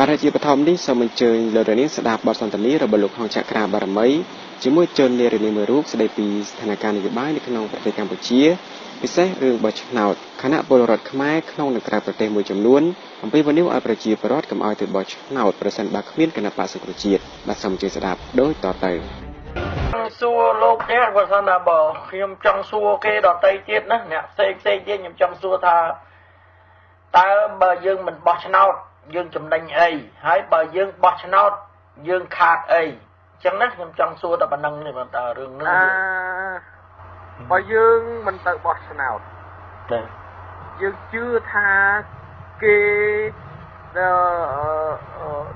បាទជាបឋមនេះសូមអញ្ជើញលោកនាងស្ដាប់បទសន្ទនារបស់លោកហងចក្រាបារមីជាមួយជននារីមួយរូបស្ដីពីស្ថានភាពនយោបាយនៅក្នុងប្រទេសកម្ពុជាពិសេសរឿងបោះឆ្នោតគណៈពលរដ្ឋខ្មែរក្នុងនិងក្រៅប្រទេសមួយចំនួនអំពីវនីវឲ្យប្រជាពលរដ្ឋកុំឲ្យទៅបោះឆ្នោតប្រសិនបើគ្មានគណៈបក្សសង្គ្រោះជាតិបាទសូមអញ្ជើញស្ដាប់ដូចតទៅសួរលោកនេះបើសិនណាបើខ្ញុំចង់សួរគេដតីទៀតណាអ្នកផ្សេងផ្សេងទៀតខ្ញុំចង់សួរថាតើបើយើងមិនបោះឆ្នោត យើងចំណេញអីហើយបើយើងបោះឆ្នោតយើងខាតអីអញ្ចឹងណាខ្ញុំចង់សួរតែប៉ុណ្្នឹងនេះបន្តរឿងនេះអឺបើយើងមិនទៅបោះឆ្នោតចាយើងជឿថាគេ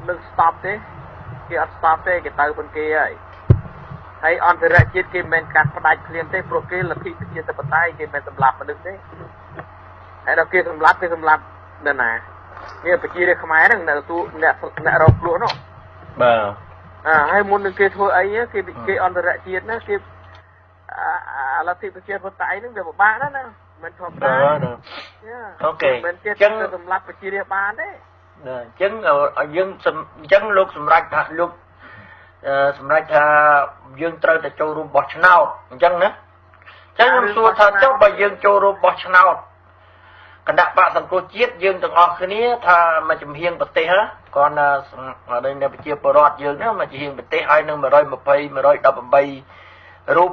នឹង stop ទេគេអត់ stop ទេគេទៅប៉ុនគេហើយហើយអន្តរជាតិគេមិនកាត់ផ្ដាច់ភ្លាមទេព្រោះគេលទ្ធិប្រជាធិបតេយ្យគេមិនសម្លាប់មនុស្សទេហើយដល់គេសម្លាប់គេសម្លាប់នៅណា នេះប្រជារាស្ត្រខ្មែរហ្នឹងអ្នកទូអ្នកអ្នករកខ្លួននោះបាទអើហើយមុននឹងគេធ្វើអីគេគេអន្តរជាតិណាគេអាលទ្ធិប្រជាធិបតេយ្យហ្នឹងវាពិបាកណាស់ណាមិនធម្មតាអូខេមិនចេះទៅសម្លាប់ប្រជារាស្ត្របានទេអញ្ចឹងយើងអញ្ចឹងលោកសម្រាប់ថាលោកសម្រាប់ថាយើងត្រូវតែចូលរួមបោះឆ្នោតអញ្ចឹងណាអញ្ចឹងខ្ញុំសួរថាចុះបើយើងចូលរួមបោះឆ្នោត គណៈបកសង្គ្រោះជាតិយើងទាំងអស់គ្នាថាមកចំហៀងប្រទេសគាត់ណាដល់នៅប្រជាពលរដ្ឋយើងនេះមកចំហៀងប្រទេសហើយនឹង120 118រូប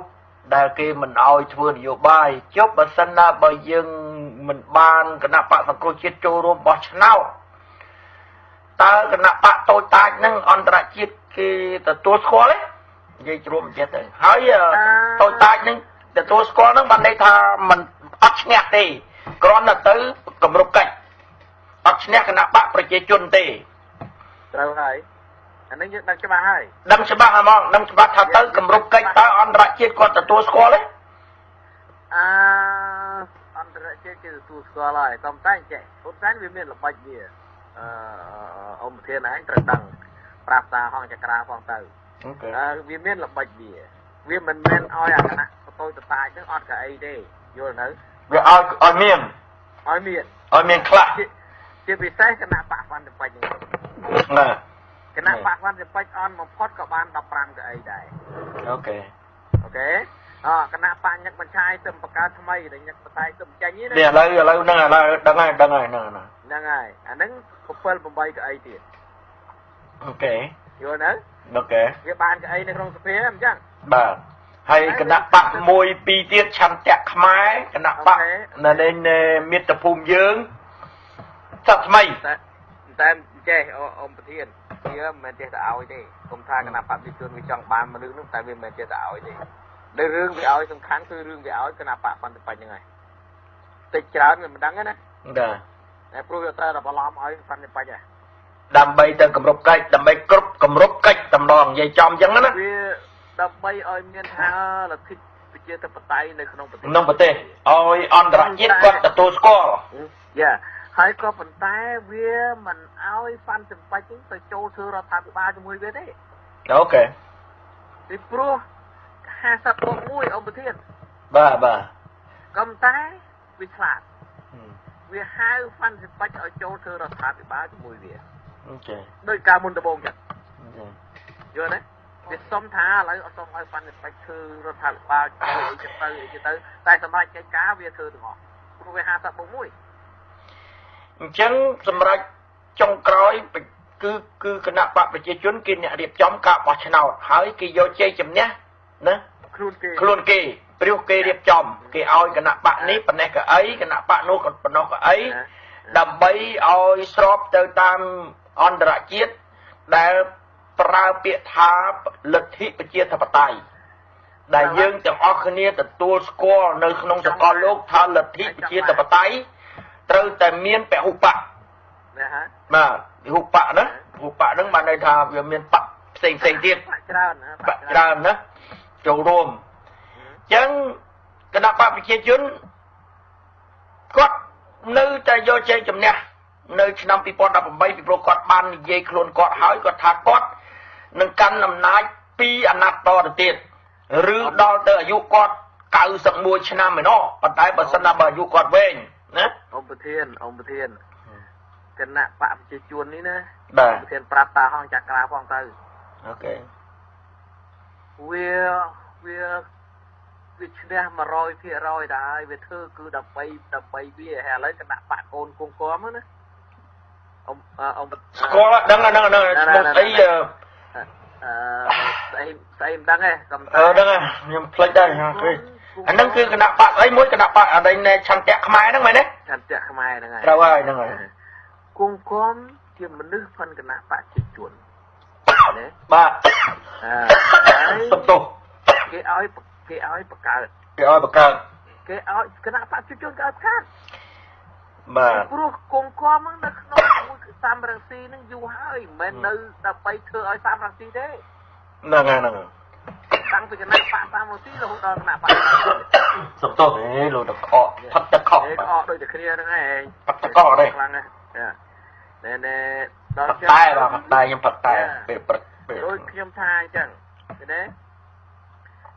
ដែលគេមិនអោយធ្វើនយោបាយចុះបើសិនណាបើយើងមិនបានគណៈបកសង្គ្រោះជាតិចូលរួមបោះឆ្នោតតើគណៈបកតូចតាចនឹងអន្តរជាតិគេទទួលស្គាល់ទេនិយាយជ្រុំចិត្តទៅហើយតូចតាចនឹងទទួលស្គាល់នឹងបានន័យថាមិនអត់ឈ្នះទេ គ្រាន់តែទៅគម្រប់កិច្ចអត់ឈ្នះគណៈបកប្រជាជនទេត្រូវហើយអានេះយើងដឹងច្បាស់ហើយដឹងច្បាស់ហ្មងដឹងច្បាស់ថាទៅគម្រប់កិច្ចតើអន្តរជាតិគាត់ទទួលស្គាល់ទេអឺអន្តរជាតិគេទទួលស្គាល់ហើយតែតែចេះហ៊ុនសែនវាមានល្បិចវាអឺអ៊ំធានឯងត្រូវដឹងប្រាប់តាហងចក្រាផងទៅអឺវាមានល្បិចវាវាមិនមែនឲ្យអាគណៈបតូចតតាចនឹងអត់កៅអីទេយល់នៅ វាឲ្យឲ្យមានឲ្យមានឲ្យមានខ្លះជាពិសេសគណៈបកវណ្ណបច្ចហ្នឹងណាគណៈបកវណ្ណបច្ចអនបំផុតក៏បាន15កៅអីដែរអូខេអូខេអគណៈបញ្ញាបញ្ឆាយទៅបង្កើតថ្មីដែលញឹកបតែទៅចេញនេះនេះឥឡូវឥឡូវហ្នឹងឥឡូវដឹងហើយដឹងហើយហ្នឹងហ្នឹងហើយអាហ្នឹង7 8កៅអីទៀតអូខេយល់ណាអូខេវាបានកៅអីនៅក្នុងសភាអញ្ចឹងបាទ ហើយគណៈបកមួយពីរទៀតឆន្ទៈខ្មែរគណៈបកនៅនៃមាតុភូមិយើងសត្វថ្មីតែតែចេះអ៊ំប្រធានវាមិនមែនចេះតែឲ្យទេគុំថាគណៈបកវិជនវាចង់បានមនុស្សនោះតែវាមិនមែនចេះតែឲ្យទេនៅរឿងវាឲ្យសំខាន់គឺរឿងវាឲ្យគណៈបកបន្តបច្ចហ្នឹងហើយតិចច្រើនវាមិនដឹងទេណាបាទតែព្រោះវាត្រូវតែបន្លំឲ្យបន្តបច្ចហ៎ដើម្បីទៅគម្រប់កិច្ចដើម្បីគ្រប់គម្រប់កិច្ចតម្ដងនិយាយចំអញ្ចឹងណាវា ដើម្បីឲ្យមានថាលទ្ធិប្រជាធិបតេយ្យនៅក្នុងប្រទេសក្នុងប្រទេសឲ្យអន្តរជាតិគាត់ទទួលស្គាល់យ៉ាហើយក៏ប៉ុន្តែវាមិនឲ្យប៉ាន់ចម្បាច់ទៅចូលធ្វើរដ្ឋាភិបាលជាមួយវាទេអូខេពីព្រោះ50បូក1អង្គប្រធានបាទបាទក៏ប៉ុន្តែវាឆ្លាតវាហៅប៉ាន់ចម្បាច់ឲ្យចូលធ្វើរដ្ឋាភិបាលជាមួយវាអូខេដោយការមុនដំបូងចឹងយល់ទេ វាសុំថាឥឡូវអត់សុំឲ្យបានបិចធ្វើរដ្ឋាភិបាលអីទៅទៅអីទៅតែសម្រាប់កិច្ចការវាធ្វើទាំងអស់ព្រោះវា50បូក1អញ្ចឹងសម្រាប់ចុងក្រោយគឺគឺគណៈបកប្រជាជនគេអ្នករៀបចំការបោះឆ្នោតហើយគេយកជ័យជំនះណាខ្លួនគេខ្លួនគេព្រោះគេរៀបចំគេឲ្យគណៈបកនេះប៉ុណ្ណេះកៅអីគណៈបកនោះក៏ប៉ុណ្ណោះកៅអីដើម្បីឲ្យស្របទៅតាមអន្តរជាតិដែល ប្រើពាក្យថាលទ្ធិប្រជាធិបតេយ្យដែលយើងទាំងអស់គ្នាទទួលស្គាល់នៅក្នុងសកលលោកថាលទ្ធិប្រជាធិបតេយ្យត្រូវតែមានពហុបកបាទពហុបកណាពហុបកហ្នឹងបានន័យថាវាមានបកផ្សេងផ្សេងទៀតច្រើនណាបកច្រើនណាចូលរួមអញ្ចឹងគណៈបកប្រជាជនគាត់នៅតែយកជ័យជំនះនៅឆ្នាំ2018ពីព្រោះគាត់បាននិយាយខ្លួនគាត់ហើយគាត់ថាគាត់ នឹងកាន់អំណាចពីអាណត្តិតទៅទៀតឬដល់ទៅអាយុគាត់91ឆ្នាំឯណោះប៉ុន្តែបើសិនណាបើអាយុគាត់វែងណាអ៊ំប្រធានអ៊ំប្រធានគណៈបកប្រជាជននេះណាបាទប្រធានប្រាប់តាហងចក្រាផងទៅអូខេវាវាវាឈ្នះ100%ទៅហើយវាធ្វើគឺដើម្បីដើម្បីវាហើយឥឡូវគណៈបកកូនគង្គមហ្នឹងណាអ៊ំអ៊ំស្គាល់ដឹងដឹងដឹងឈ្មោះអីអឺអឺ ស្អីស្អីមិនដឹងទេកំអឺដឹងហើយខ្ញុំភ្លេចដែរអូខេអាហ្នឹងគឺគណៈបកស្អីមួយគណៈបកអដីណែឆន្ទៈខ្មែរហ្នឹងមែនទេឆន្ទៈខ្មែរហ្នឹងហើយត្រូវហើយហ្នឹងហើយគង្គមជាមនុស្សផនគណៈបកប្រជាជនណាបាទអឺហើយសំទោសគេឲ្យគេឲ្យបង្កើតគេឲ្យបង្កើតគេឲ្យគណៈបកប្រជាជនគេឲ្យបង្កើត បាទព្រោះគង្គមហ្នឹងនៅក្នុងជាមួយសាមរង្ស៊ីហ្នឹងយូរហើយមិនមែននៅដើម្បីធ្វើឲ្យសាមរង្ស៊ីទេហ្នឹងហើយហ្នឹងហើយតាំងពីគណៈបកសាមរង្ស៊ីរហូតដល់គណៈបកសំទោសហេលោកតកកផឹកទឹកខកឯងអកដូចតែគ្នាហ្នឹងឯងផឹកទឹកកកទេខ្លាំងណាស់ណែណែដល់ផឹកតែបាទផឹកតែខ្ញុំផឹកតែពេលព្រឹកពេលដូចខ្ញុំថាអញ្ចឹងឃើញទេ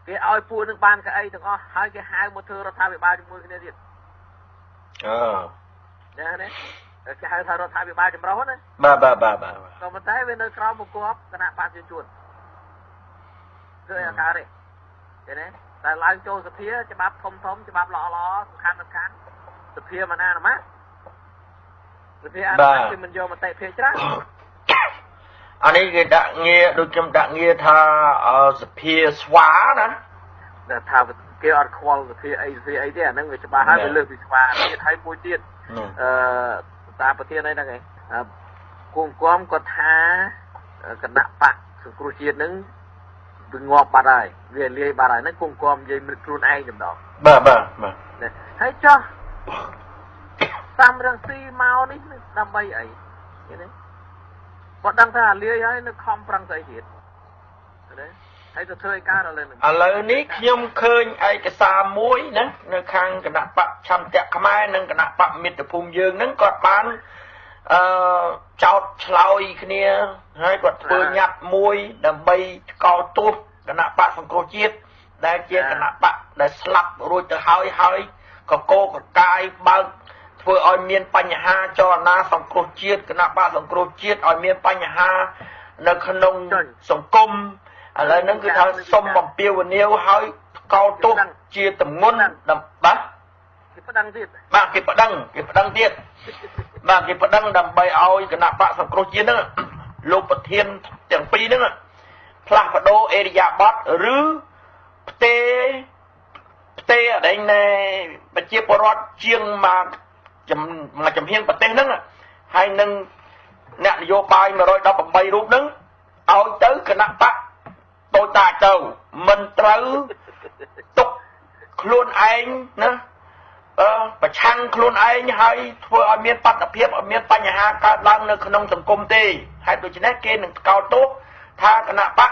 គេឲ្យពួកនឹងបានកៅអីទាំងអស់ហើយគេហៅមកធ្វើរដ្ឋាភិបាលជាមួយគ្នាទៀតអឺ ណាណាគេហៅថារដ្ឋាភិបាលចម្រុះណាបាទបាទបាទបាទក៏ប៉ុន្តែវានៅក្រោមបង្គាប់គណៈបព្វជិជនគឺអាការទេឃើញទេតែឡើងចូលសភាច្បាប់ធំធំច្បាប់ល្អល្អសំខាន់សំខាន់សភាមកណាណាមកសភាអនុម័តគេមិនយកមតិភាគច្រើនអានេះគេដាក់ងារដូចខ្ញុំដាក់ងារថាអឺសភាស្វាណាតែថាគេអត់ខ្វល់សភាអីសភាអីទេអាហ្នឹងវាច្បាស់ហើយវាលើកពីស្វាទៀតហើយមួយទៀត អឺតាប្រធានអីហ្នឹងឯងអឺគង្គគំគាត់ថាគណៈបកសង្គ្រោះជាតិហ្នឹងវាងាប់បាត់ហើយវាលាយបាត់ហើយហ្នឹងគង្គគំនិយាយខ្លួនឯងចម្ដងបាទបាទបាទណាហើយចុះសំរងស៊ីមកនេះដើម្បីអីឃើញទេគាត់ដឹងថាលាយហើយនៅខំប្រឹងស្អីទៀតឃើញទេ ហើយទៅធ្វើឯការដល់លើនឹងឥឡូវនេះខ្ញុំឃើញឯកសារមួយណានៅខាងគណៈបកឆន្ទៈខ្មែរនិងគណៈបកមិត្តភូមិយើងហ្នឹងគាត់បានអឺចោតឆ្លោយគ្នាហើយគាត់ធ្វើញត្តិមួយដើម្បីកោតទោសគណៈបកសង្គ្រោះជាតិដែលជាគណៈបកដែលស្លាប់រួចទៅហើយហើយកកោកកាយបើកធ្វើឲ្យមានបញ្ហាចលនាសង្គ្រោះជាតិគណៈបកសង្គ្រោះជាតិឲ្យមានបញ្ហានៅក្នុងសង្គម ឥឡូវហ្នឹងគឺថាសុំបំពាវនាវឲ្យកោតទោសជាតម្ងន់ដើម្បីបាទគេប្តឹងទៀតបាទគេប្តឹងគេប្តឹងទៀតបាទគេប្តឹងដើម្បីឲ្យគណៈបកសង្គ្រោះជាតិហ្នឹងលោកប្រធានទាំងពីរហ្នឹងផ្លាស់ប្ដូរអេរិយាប័ត្រឬផ្ទេផ្ទេអដែងណែប្រជាពលរដ្ឋជាងមកចំមកចំហៀងប្រទេសហ្នឹងហើយនឹងអ្នកនយោបាយ118រូបហ្នឹងឲ្យទៅគណៈបក ដូចតាទៅមិនត្រូវទុកខ្លួនឯងណាអឺប្រឆាំងខ្លួនឯងហើយធ្វើឲ្យមានបាតុភិបឲ្យមានបញ្ហាកើតឡើងនៅក្នុងសង្គមទេហើយដូច្នេះគេនឹងកោតទោសថាគណៈបក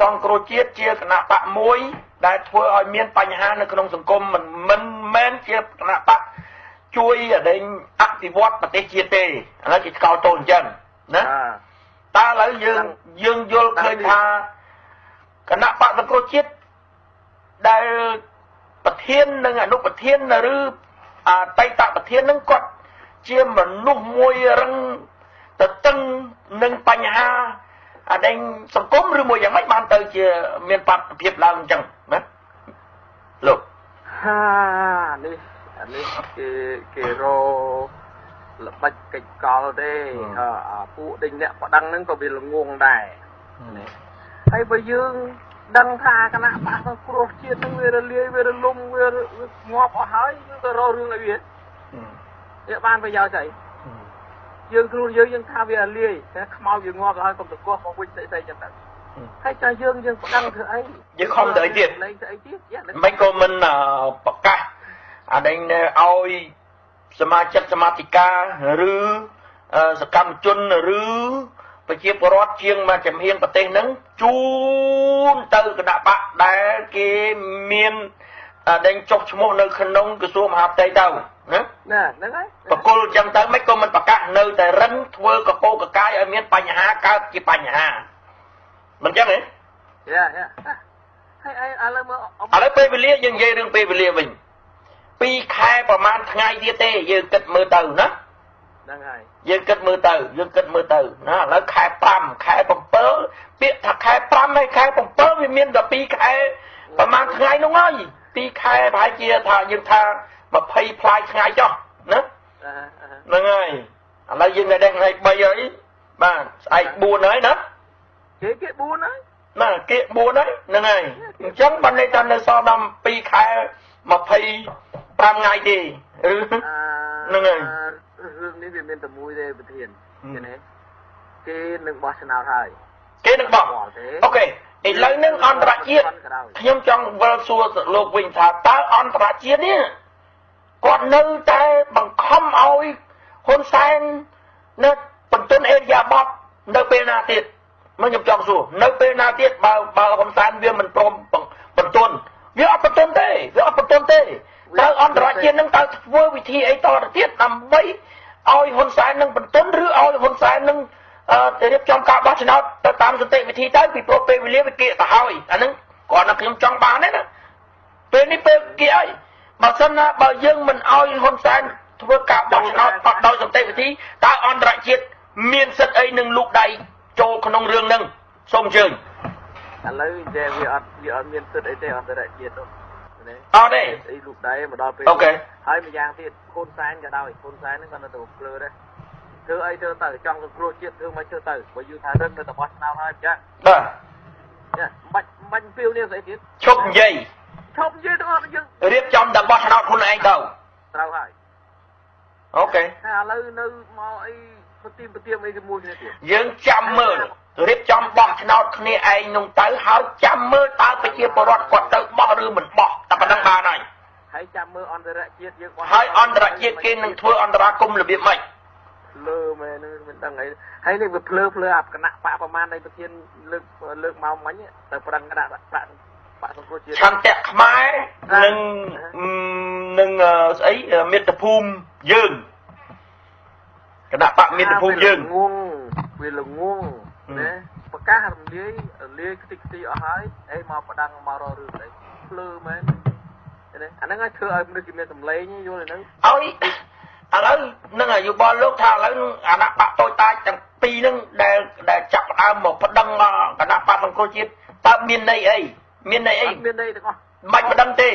សង្គ្រោះជាតិជាគណៈបកមួយដែលធ្វើឲ្យមានបញ្ហានៅក្នុងសង្គមមិនមិនមែនជាគណៈបកជួយអដែងអភិវឌ្ឍប្រទេសជាតិទេឥឡូវគេកោតទោសអញ្ចឹងណាអើតើឥឡូវយើងយើងយល់ឃើញថា គណៈបកសង្គ្រោះជាតិដែលប្រធាននិងអនុប្រធានឬអតីតប្រធាននឹងគាត់ជាមនុស្សមួយរឹងទៅតឹងនឹងបញ្ហាអដែងសង្គមឬមួយយ៉ាងម៉េចបានទៅជាមានបាតុភិបឡើងអញ្ចឹងណាលោកហានេះអានេះគេគេរល្បិចកិច្ចកលទេអឺអាពួកដេញអ្នកប្តឹងហ្នឹងក៏វាល្ងងដែរ ហើយបើយើងដឹងថាគណៈបកសង្គ្រោះជាតិហ្នឹងវារលាយវារលំវាងាប់អស់ហើយយើងទៅរករឿងអីវាវាបានប្រយោជន៍ស្អីយើងខ្លួនយើងយើងថាវាលាយតែខ្មៅវាងាប់ទៅហើយកុំទៅកោះមកវិញស្អីស្អីចឹងទៅហើយចុះយើងយើងប្តឹងធ្វើអីយើងខំទៅអីទៀតលេងទៅអីទៀតយ៉ាមិនក៏មិនអឺប្រកាសអានេះឲ្យសមាជិកសមាធិការឬអឺសកម្មជនឬ ប្រជាពលរដ្ឋជាងមកចំហៀងប្រទេសហ្នឹងជូនទៅគណៈបកដែលគេមានអាដេញចុះឈ្មោះនៅក្នុងក្រសួងមហាផ្ទៃទៅណាណាហ្នឹងហើយបកគលអញ្ចឹងទៅមិនក៏មិនប្រកាសនៅតែរឹងធ្វើកពោកកាយឲ្យមានបញ្ហាកើតជាបញ្ហាមិនអញ្ចឹងទេយ៉ាយ៉ាហើយអីឥឡូវមើលឥឡូវពេលវេលាយើងនិយាយរឿងពេលវេលាវិញ2ខែប្រហែលថ្ងៃទៀតទេយើងគិតមើលទៅណា ហ្នឹងហើយយើងគិតមើលទៅយើងគិតមើលទៅណាឥឡូវខែ5ខែ7ពាក្យថាខែ5ហើយខែ7វាមាន12ខែប្រហែលថ្ងៃនោះហើយ2ខែប្រហែលជាថាយើងថា20ផ្លាយថ្ងៃចុះណាអឺអឺហ្នឹងហើយឥឡូវយើងតែថ្ងៃ3ហើយបាទស្អែក4ហើយណាគេគេ4ហើយណាគេ4ហើយហ្នឹងហើយអញ្ចឹងបានន័យថានៅសល់ដល់2ខែ25ថ្ងៃទេឬអឺហ្នឹងហើយ រឿងនេះវាមានតែមួយទេប្រធានហឹមឃើញទេគេនឹងបោះឆ្នោតហើយគេនឹងបោះទេអូខេឥឡូវនឹងអន្តរជាតិខ្ញុំចង់វិលសួរលោកវិញថាតើអន្តរជាតិនេះគាត់នៅតែបង្ខំឲ្យហ៊ុនសែននៅបន្ទន់អេរិយាបថនៅពេលណាទៀតមកខ្ញុំចង់សួរនៅពេលណាទៀតបើបើហ៊ុនសែនវាមិនព្រមបន្ទន់វាអត់បន្ទន់ទេវាអត់បន្ទន់ទេ តើអន្តរជាតិនឹងតើធ្វើវិធីអីតទៅទៀតដើម្បីឲ្យហ៊ុនសែននឹងបន្ទន់ឬឲ្យហ៊ុនសែននឹងអឺទៅរៀបចំការបោះឆ្នោតទៅតាមសន្តិវិធីទៅពីព្រោះពេលវេលាវាគៀកទៅហើយអាហ្នឹងគាត់ថាខ្ញុំចង់បានទេណាពេលនេះពេលគៀកហើយបើសិនណាបើយើងមិនឲ្យហ៊ុនសែនធ្វើការបោះឆ្នោតអត់ដោយសន្តិវិធីតើអន្តរជាតិមានសិទ្ធិអីនឹងលូកដៃចូលក្នុងរឿងហ្នឹងសូមអញ្ជើញឥឡូវតែវាអត់វាអត់មានសិទ្ធអីទេអន្តរជាតិនោះណា អត់ទេអីលោកដែរមកដល់ពេលអូខេហើយម្យ៉ាងទៀតហ៊ុនសែនក៏ដោយហ៊ុនសែនហ្នឹងក៏នៅតែភ្លើដែរធ្វើអីធ្វើទៅចង់សង្គ្រោះជាតិធ្វើមកធ្វើទៅបើយូរថារឹងនៅតែបោះឆ្នោតហើយចាបាទចាបាច់បាច់ពីវនេះស្អីទៀតឈប់និយាយឈប់និយាយទាំងអស់យើងរៀបចំតែបោះឆ្នោតខ្លួនឯងទៅត្រូវហើយអូខេហើយឥឡូវនៅមកអីប្រទីមប្រទីមអីជាមួយគ្នាទៀតយើងចាំមើល រៀបចំបោះឆ្នោតគ្នាឯងនោះទៅហើយចាំមើលតើប្រជាពលរដ្ឋគាត់ទៅបោះឬមិនបោះតែប៉ុណ្្នឹងបានហើយហើយចាំមើលអន្តរជាតិយើងបោះហើយអន្តរជាតិគេនឹងធ្វើអន្តរាគមន៍របៀបម៉េចលើមែនហ្នឹងមិនដឹងអីហើយនេះវាភ្លើភ្លើអាគណៈបកប្រមាណនៃប្រធានលើកលើកមកមិញទៅប្រឹងគណៈបកបកសង្គ្រោះជាតិឆន្ទៈខ្មែរនឹងនឹងអឺស្អីមាតុភូមិយើងគណៈបកមាតុភូមិយើងងងវាល្ងង ណាប្រកាសរំលាយរលាយខ្ទេចខ្ទីអស់ហើយអីមកប្រដាំងមករករឿងអីភ្លើមែនណាអាហ្នឹងឲ្យធ្វើឲ្យមនុស្សគេមានសម្លេងយល់ហ្នឹងឲ្យឥឡូវនឹងអាយុបលលោកថាឥឡូវនឹងអាណបកតូចតាចទាំងពីរនឹងដែលដែលចាប់ផ្ដើមមកប្តឹងគណៈបកសង្គ្រោះជាតិតើមានន័យអីមានន័យអីអត់មានន័យទាំងអស់មិនបាច់ប្តឹងទេ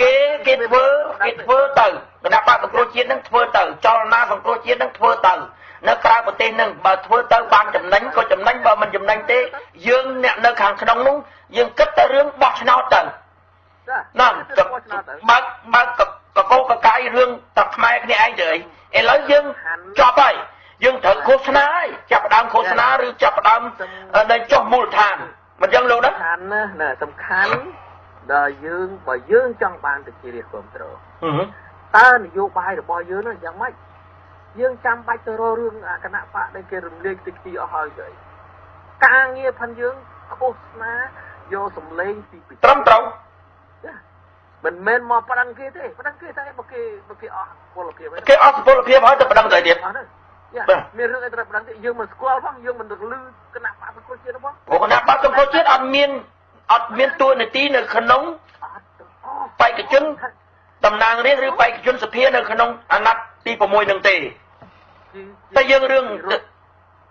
គេគេធ្វើគេធ្វើទៅគណៈបកសង្គ្រោះជាតិនឹងធ្វើទៅចលនាសង្គ្រោះជាតិនឹងធ្វើទៅ នៅក្រៅប្រទេសនឹងបើធ្វើទៅបានចំណេញក៏ចំណេញបើមិនចំណេញទេយើងអ្នកនៅខាងក្នុងនោះយើងគិតតែរឿងបោះឆ្នោតទៅចាណាទៅបោះឆ្នោតទៅបើកបើកកកោកកាយរឿងតែខ្មែរគ្នាឯងទៅអីឥឡូវយើងចប់ហើយយើងត្រូវឃោសនាហើយចាប់ផ្ដើមឃោសនាឬចាប់ផ្ដើមនៅចុះមូលដ្ឋានមិនចឹងលោកណាសំខាន់ណាស់ណាសំខាន់ដល់យើងបើយើងចង់បានប្រជារាស្ត្រគ្រប់គ្រងតើនយោបាយរបស់យើងនោះយ៉ាងម៉េច យើងចាំបាច់ទៅរករឿងអាគណៈបកដែលគេរំលាយតិចទីអស់ហើយទៅការងារផងយើងឃោសនាយកសម្លេងពីពីត្រឹមត្រូវចាមិនមែនមកប្រឹងគេទេប្រឹងគេតែបើគេបើគេអស់ពលភាពអីគេអត់សុពលភាពហើយទៅប្តឹងទៅទៀតអស់ហ្នឹងចាបាទមានរឿងអីត្រូវប្រឹងទេយើងមិនស្គាល់ផងយើងមិនដឹងឮគណៈបកសង្គមជាតិផងព្រោះគណៈបកសង្គ្រោះជាតិអត់មានអត់មានតួនាទីនៅក្នុងអត់ទាំងអស់បេក្ខជនតំណាងរាស្ត្រឬបេក្ខជនសភានៅក្នុងអាណត្តិទី6នឹងទេជា តែយើងរឿង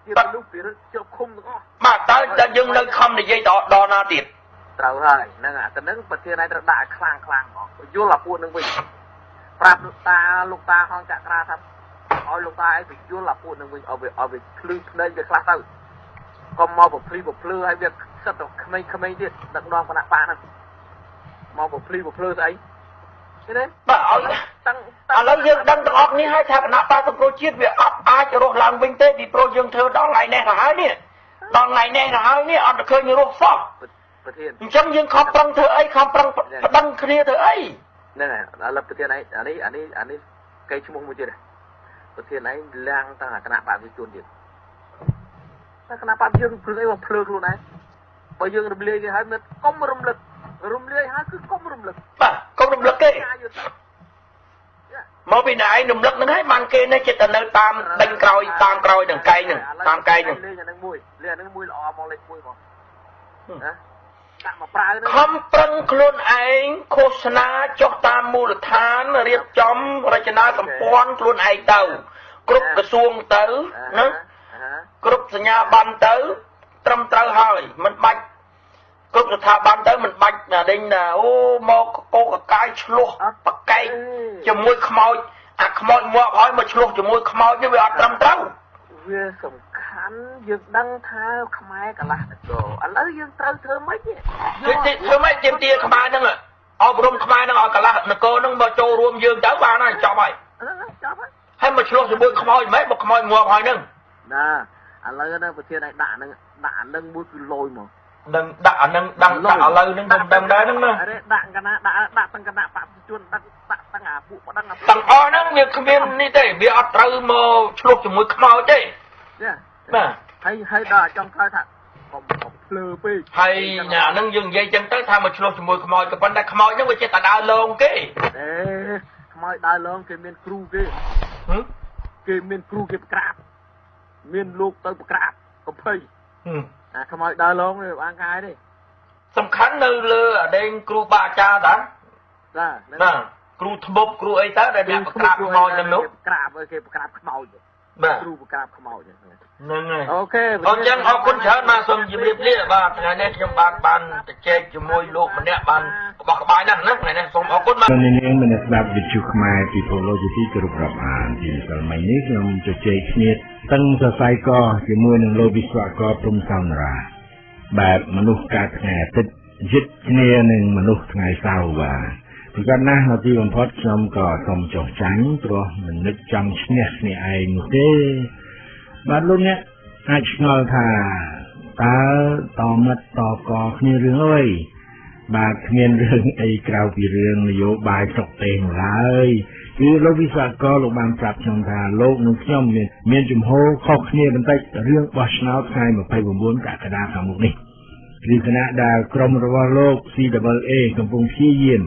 ជាមនុស្សពីរឹកជាប់ឃុំទាំងអស់បាទតើតើយើងនៅខំនិយាយដល់ដល់ណាទៀតត្រូវហើយហ្នឹងអាទៅនឹងប្រធានឯងត្រូវដាក់ឲ្យខ្លាំងខ្លាំងហ្មងយល់អាពួកនឹងវិញប្រាប់លោកតាលោកតាហងចក្រាថាឲ្យលោកតាឯងទៅយល់អាពួកនឹងវិញឲ្យវាឲ្យវាភ្លឺភ្នែកវាខ្លះទៅកុំមកប្រភ្លីប្រភ្លឺឲ្យវាសិតទៅក្មេងក្មេងទៀតដឹកនាំគណៈបកហ្នឹងមកប្រភ្លីប្រភ្លឺស្អីឃើញទេបាទឲ្យតាំង ឥឡូវយើងដឹងទាំងអស់នេះហើយថាគណៈបកសង្គ្រោះជាតិវាអត់អាចរស់ឡើងវិញទេពីព្រោះយើងធ្វើដល់ថ្ងៃនេះទៅហើយនេះដល់ថ្ងៃនេះទៅហើយនេះអត់ឃើញរស់សោះប្រធានអញ្ចឹងយើងខំប្រឹងធ្វើអីខំប្រឹងប្តឹងគ្នាធ្វើអីហ្នឹងហើយឥឡូវប្រធានឯងអានេះអានេះអានេះកេឈ្មោះមួយទៀតហ៎ប្រធានឯងលាំងតាំងអាគណៈបកវិជនទៀតតែគណៈបកយើងព្រឹកអីមកភ្លើខ្លួនឯងបើយើងរំលាយគេហើយមិនកុំរំលឹករំលាយហើយគឺកុំរំលឹកបាទកុំរំលឹកទេ ការយុទ្ធសាស្ត្រ មកពីណែឯងរំលឹកហ្នឹងហើយបានគេនៅចិត្តទៅនៅតាមដេញក្រោយតាមក្រោយនឹងកែងហ្នឹងតាមកែងហ្នឹងលេងអាហ្នឹងមួយលេងអាហ្នឹងមួយល្អមកលេខមួយមកណាដាក់មកប្រើហ្នឹងខំប្រឹងខ្លួនឯងឃោសនាចុះតាមមូលដ្ឋានរៀបចំរចនាសម្ព័ន្ធខ្លួនឯងទៅគ្រប់ក្រសួងទៅណាអឺគ្រប់សញ្ញាប័ណ្ណទៅត្រឹមត្រូវហើយមិនបាច់ គ្រប់ស្ថាប័នទៅមិនបាច់ណាដេញណាអូមកកោកកាយឆ្លោះបកែកជាមួយខ្មោចអាខ្មោចងាប់ហើយមកឆ្លោះជាមួយខ្មោចនេះវាអត់ត្រឹមត្រូវវាសំខាន់យើងដឹងថាខ្មែរកន្លះតកោឥឡូវយើងត្រូវធ្វើម៉េចទេទេទេធ្វើម៉េចទៀមទាខ្មែរហ្នឹងអប់រំខ្មែរហ្នឹងឲ្យកន្លះនគរហ្នឹងមកចូលរួមយើងទៅបានហើយចប់ហើយអឺចប់ហើយហើយមកឆ្លោះជាមួយខ្មោចមិនមកខ្មោចងាប់ហើយហ្នឹងណាឥឡូវហ្នឹងប្រធានឲ្យដាក់ហ្នឹងដាក់អាហ្នឹងមួយគឺលយមក នឹងដាក់អាហ្នឹងដឹងដាក់ឥឡូវហ្នឹងខ្ញុំដឹងដែរហ្នឹងណាអរេដាក់កណាដាក់ដាក់ទាំងកណាបព្វជជនដាក់ដាក់ទាំងអាពួកបដិងអាពួកទាំងអស់ហ្នឹងវាគ្មាននេះទេវាអត់ត្រូវមកឆ្លោះជាមួយខ្មោចទេចាបាទហើយហើយដល់ចង់ក្រោយថាកុំកុំភ្លើពេកហើយអាហ្នឹងយើងនិយាយចឹងទៅថាមកឆ្លោះជាមួយខ្មោចក៏ប៉ុន្តែខ្មោចហ្នឹងវាចេះតែដើរលងគេអេខ្មោចដើរឡងគេមានគ្រូគេហឹមគេមានគ្រូគេប្រក្រាបមានលោកទៅប្រក្រាបកំភៃហឹម អាខ្មោចដើរឡងនេះបានកាយទេសំខាន់នៅលើអដេងគ្រូបាអាចារ្យតាចាណាគ្រូធ្មប់គ្រូអីទៅដែលអ្នកប្រក្រាបខ្មោចហ្នឹងនោះប្រក្រាបឲ្យគេប្រក្រាបខ្មោចបាទគ្រូប្រក្រាបខ្មោចហ្នឹងហ្នឹងហើយអូខេអញ្ចឹងអរគុណច្រើនបាទសូមជម្រាបលាបាទថ្ងៃនេះខ្ញុំបានបានទៅជែកជាមួយលោកម្នាក់បានក្បោះក្បាយណាស់ណាថ្ងៃនេះសូមអរគុណបាទនៅនាងមនស្ដាប់វិទ្យុខ្មែរពីពលរដ្ឋទីគោរពរាប់អានពីម្សិលមិញនេះខ្ញុំជជែកគ្នា តឹងសរសៃកជាមួយនឹងលោកវិស្វករព្រំសោនរាបែបមនុស្សកើតថ្ងៃអាទិត្យយិតគ្នានឹងមនុស្សថ្ងៃសៅរ៍បាទប្រកាសណាស់នៅទីបំផុតខ្ញុំក៏សូមចុះចាញ់ព្រោះមិននឹកចង់ឈ្នះគ្នាឯងនោះទេបាទលោកអ្នកអាចឆ្ងល់ថាតើតមិត្តតកគ្នារឿងអីបាទគ្មានរឿងអីក្រៅពីរឿងនយោបាយស្រុកទេនោះឡើយ គឺលោកវិស្វករលោកបានប្រាប់ខ្ញុំថាលោកនិងខ្ញុំមានមានជំហរខុសគ្នាបន្តិចរឿងបោះឆ្នោតថ្ងៃ29កក្កដាខាងមុខនេះគឺគណៈដែលក្រុមរបស់លោក CAA កំពុងព្យាយាម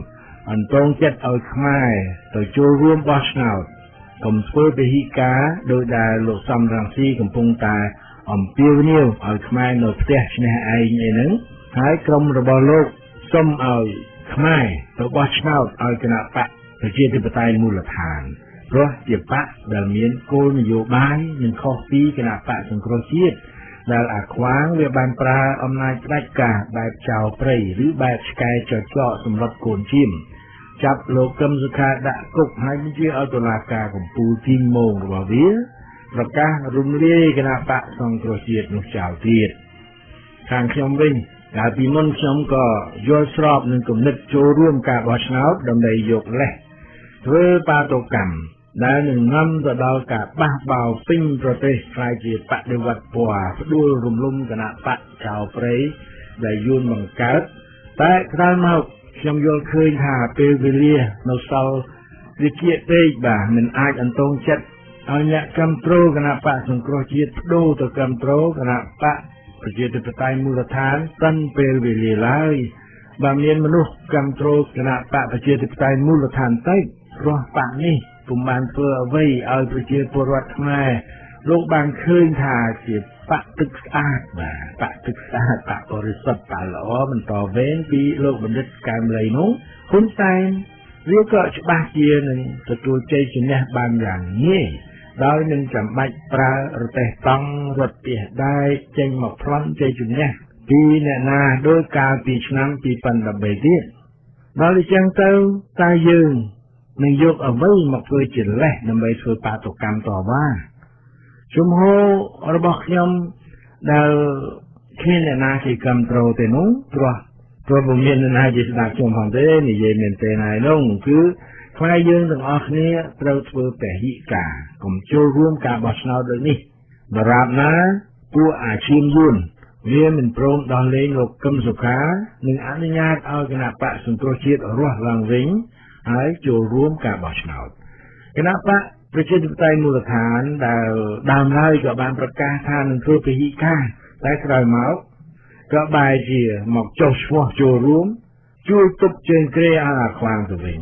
អន្តងចិត្តឲ្យខ្មែរទៅចូលរួមបោះឆ្នោតកុំធ្វើពហិការដោយដែលលោកសំរងស៊ីកំពុងតែអំពាវនាវឲ្យខ្មែរនៅផ្ទះឈ្នះឯងអីហ្នឹងហើយក្រុមរបស់លោកសូមឲ្យខ្មែរទៅបោះឆ្នោតឲ្យគណៈបក ប្រជាធិបតេយ្យមូលដ្ឋានព្រោះជាបកដែលមានគោលនយោបាយនិងខុសពីគណៈបកសង្គ្រោះជាតិដែលអាខ្វាងវាបានប្រើអំណាចផ្ដាច់ការបែបចោលព្រៃឬបែបឆ្កែចចកសម្រាប់កូនជៀមចាប់លោកកឹមសុខាដាក់គុកហើយបញ្ជាឲ្យតុលាការកំពូលទីមងរបស់វាប្រកាសរំលាយគណៈបកសង្គ្រោះជាតិនោះចោលទៀតខាងខ្ញុំវិញកាលពីមុនខ្ញុំក៏យល់ស្របនឹងគំនិតចូលរួមការបោះឆ្នោតដើម្បីយកលេស ធ្វើបាតុកម្មដែលនឹងនាំទៅដល់ការបះបោរពេញប្រទេសខ្លាយជាបដិវត្តពណ៌ផ្ដួលរំលំគណៈបកចៅព្រៃដែលយួនបង្កើតតែក្រោយមកខ្ញុំយល់ឃើញថាពេលវេលានៅសល់វិជាពេកបាទមិនអាចអន្តងចិត្តឲ្យអ្នកគ្រប់គ្រងគណៈបកសង្គ្រោះជាតិបដូរទៅគ្រប់គ្រងគណៈបកប្រជាធិបតេយ្យមូលដ្ឋានតាន់ពេលវេលាឡើយបើមានមនុស្សគ្រប់គ្រងគណៈបកប្រជាធិបតេយ្យមូលដ្ឋានតិច ព្រោះបកនេះពុំបានធ្វើអ្វីឲ្យប្រជាពលរដ្ឋខ្មែរលោកបានឃើញថាជាបកទឹកស្អាតបាទបកទឹកស្អាតបកបរិសុទ្ធបកល្អបន្តវេនពីលោកបណ្ឌិតកែមលីនោះហ៊ុនសែនវាក៏ច្បាស់ជានឹងទទួលជ័យជំនះបានយ៉ាងងាយដោយនឹងចាំបាច់ប្រើរទេះតង់រត់ផ្ទះដែកចេញមកប្លន់ជ័យជំនះពីអ្នកណាដោយកាលពីឆ្នាំ2013ទៀតដល់អញ្ចឹងទៅតើយើង នឹងយកអ្វីមកធ្វើជាលេសដើម្បីធ្វើបាតុកម្មតវ៉ាជំហររបស់ខ្ញុំដែលគ្មានអ្នកណាគេគ្រប់គ្រងទេនោះព្រោះព្រោះពុំមានអ្នកណាគេស្ដាប់ខ្ញុំផងទេនិយាយមែនទេហើយនោះគឺខ្មែរយើងទាំងអស់គ្នាត្រូវធ្វើពហិការកុំចូលរួមការបោះឆ្នោតដូចនេះដរាបណាពួកអាឈាមយួនវាមិនព្រមដោះលែងលោកកឹមសុខានិងអនុញ្ញាតឲ្យគណៈបកសង្គ្រោះជាតិរស់ឡើងវិញ ហើយចូលរួមការបោះឆ្នោតគណៈបកប្រជាធិបតេយ្យមូលដ្ឋានដែលដើមឡើយក៏បានប្រកាសថានឹងធ្វើពហិការតែក្រោយមកក៏បែរជាមកចុះឈ្មោះចូលរួមជួយទប់ជើងក្រែឲ្យអាខ្វាងទៅវិញ